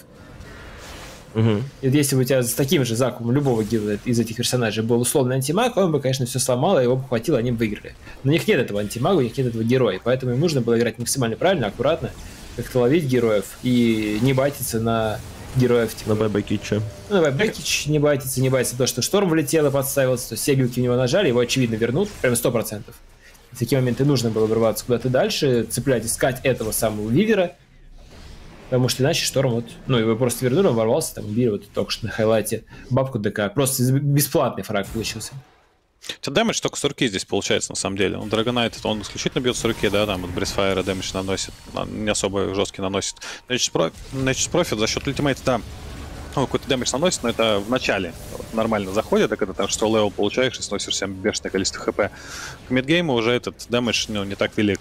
Угу. И если бы у тебя с таким же закупом любого гилда из этих персонажей был условный антимаг, он бы, конечно, все сломал, и его бы хватило, они бы выиграли. Но у них нет этого антимага, у них нет этого героя, поэтому им нужно было играть максимально правильно, аккуратно, как-то ловить героев и не батиться на героев. Типа. На Бэбэкича. Ну, на Бэбэкич не батиться, не батиться то, что Шторм влетел и подставился, то билки в него нажали, его, очевидно, вернут, прям 100%. В такие моменты нужно было вырваться куда-то дальше, цеплять, искать этого самого Вивера, Потому что иначе Шторм вот, ну, его просто вернули, он ворвался, там, убили вот только что на хайлайте бабку ДК. Просто бесплатный фраг получился. У тебя дэмэдж только с руки здесь получается, на самом деле. Он Драгонайт, он исключительно бьет с руки, да, там вот Брисфайра дэмэдж наносит, не особо жесткий наносит. Значит, Prophet за счет ультимейта, да, ну, какой-то damage наносит, но это в начале нормально заходит, а когда там что левел получаешь и сносишь всем бешеное количество хп. К мидгейму уже этот damage ну, не так велик.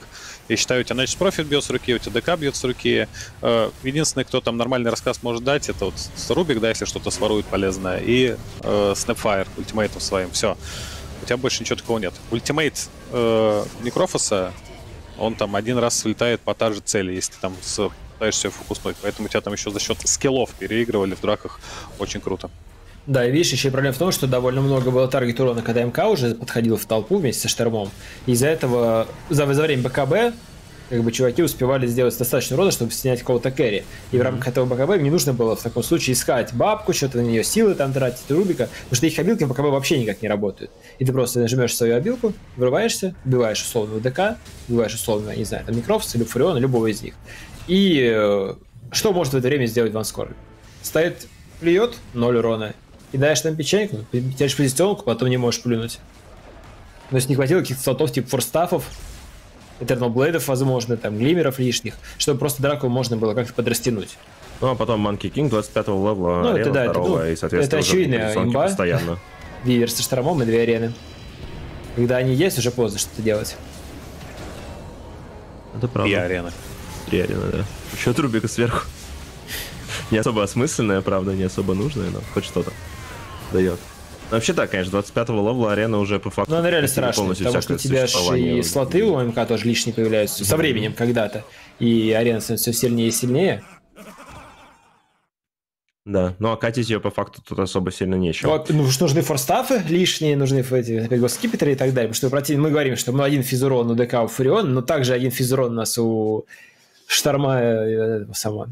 И считаю, у тебя Nature's Prophet бьет с руки, у тебя ДК бьет с руки. Э, единственный, кто там нормальный раскаст может дать, это вот Рубик, да, если что-то сворует полезное, и э, Snapfire ультимейтом своим. Все. У тебя больше ничего такого нет. Ультимейт э, Некрофоса, он там один раз слетает по та же цели, если ты там пытаешься фокуснуть. Поэтому тебя там еще за счет скиллов переигрывали в драках. Очень круто. Да, и видишь, еще и проблема в том, что довольно много было таргет урона, когда МК уже подходил в толпу вместе со штормом. Из-за этого за, за время БКБ как бы чуваки успевали сделать достаточно урона, чтобы снять какого-то кэри. И в рамках этого БКБ мне нужно было в таком случае искать бабку, что-то на нее силы там тратить, Рубика, потому что их обилки в БКБ вообще никак не работают. И ты просто нажмешь свою обилку, вырываешься, убиваешь условного ДК, убиваешь условно, не знаю, там Некрофос или Фуриона, любого из них. И э, что может в это время сделать Ван Скор? Стоит, плюет, 0 урона, кидаешь там печеньку, теряешь позиционку, потом не можешь плюнуть. То есть не хватило каких-то слотов типа Force Staff ов, Ethereal Blade ов, возможно, там, Glimmer ов лишних, чтобы просто драку можно было как-то подрастянуть. Ну, а потом Monkey King 25-го левела, ну, это, да, это, ну, и, соответственно, это очевидная имба. постоянно. Weaver со штормом и две арены. Когда они есть, уже поздно что-то делать. Это правда. Три арены. Три арены, да. Еще трубика сверху. Не особо осмысленная, правда, не особо нужная, но хоть что-то дает. вообще так, конечно, 25-го левела арена уже по факту... Ну, она реально страшная, потому что у тебя же и слоты у МК тоже лишние появляются со временем когда-то. И арена становится все сильнее и сильнее. Да, ну а катить ее по факту тут особо сильно нечего. Вот, ну, нужны форстафы лишние, нужны эти, опять госкипетеры и так далее. Потому что против... мы говорим, что мы один физурон у ДК у Фурион, но также один физурон у нас у Шторма э, сама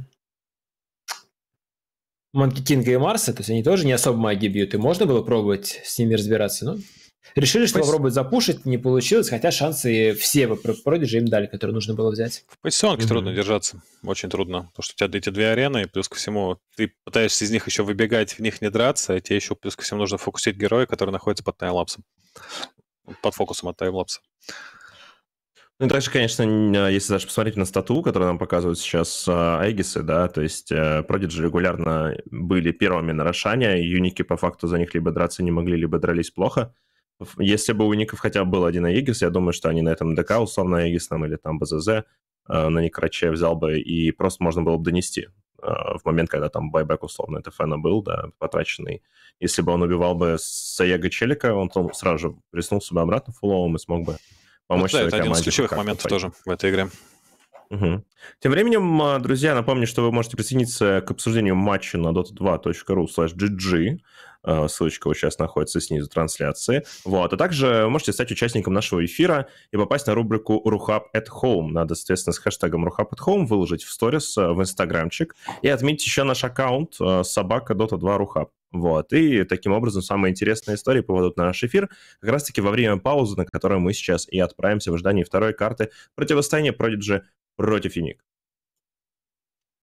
Монки Кинга и Марса, то есть они тоже не особо магии бьют, и можно было пробовать с ними разбираться, но решили, что попробовать запушить, не получилось, хотя шансы все в Продиджи им дали, которые нужно было взять. В позиционке mm-hmm. трудно держаться, очень трудно, потому что у тебя эти две арены, и плюс ко всему ты пытаешься из них еще выбегать, в них не драться, а тебе еще плюс ко всему нужно фокусить героя, который находится под таймлапсом, под фокусом от таймлапса. Ну также, конечно, если даже посмотреть на стату, которую нам показывают сейчас Айгисы, да, то есть Продиджи регулярно были первыми на Рошане, юники по факту за них либо драться не могли, либо дрались плохо. Если бы у Ников хотя бы был один Аегис, я думаю, что они на этом ДК, условно, Аегисном или там БЗЗ, на Некраче взял бы и просто можно было бы донести в момент, когда там байбек условно фэна был, да, потраченный. Если бы он убивал бы Саега Челика, он сразу же приснулся бы обратно фуловым и смог бы помочь ну, да, это один из ключевых моментов тоже в этой игре. Угу. Тем временем, а, друзья, напомню, что вы можете присоединиться к обсуждению матча на dota2.ru slash gg. А, ссылочка вот сейчас находится снизу трансляции. Вот. А также можете стать участником нашего эфира и попасть на рубрику Ruhab at Home. Надо, соответственно, с хэштегом Ruhab at Home выложить в сторис а, в инстаграмчик и отметить еще наш аккаунт собака Dota2 Ruhab. Вот. И таким образом самые интересные истории поводят на наш эфир как раз-таки во время паузы, на которую мы сейчас и отправимся в ожидании второй карты противостояния Prodigy против Юник.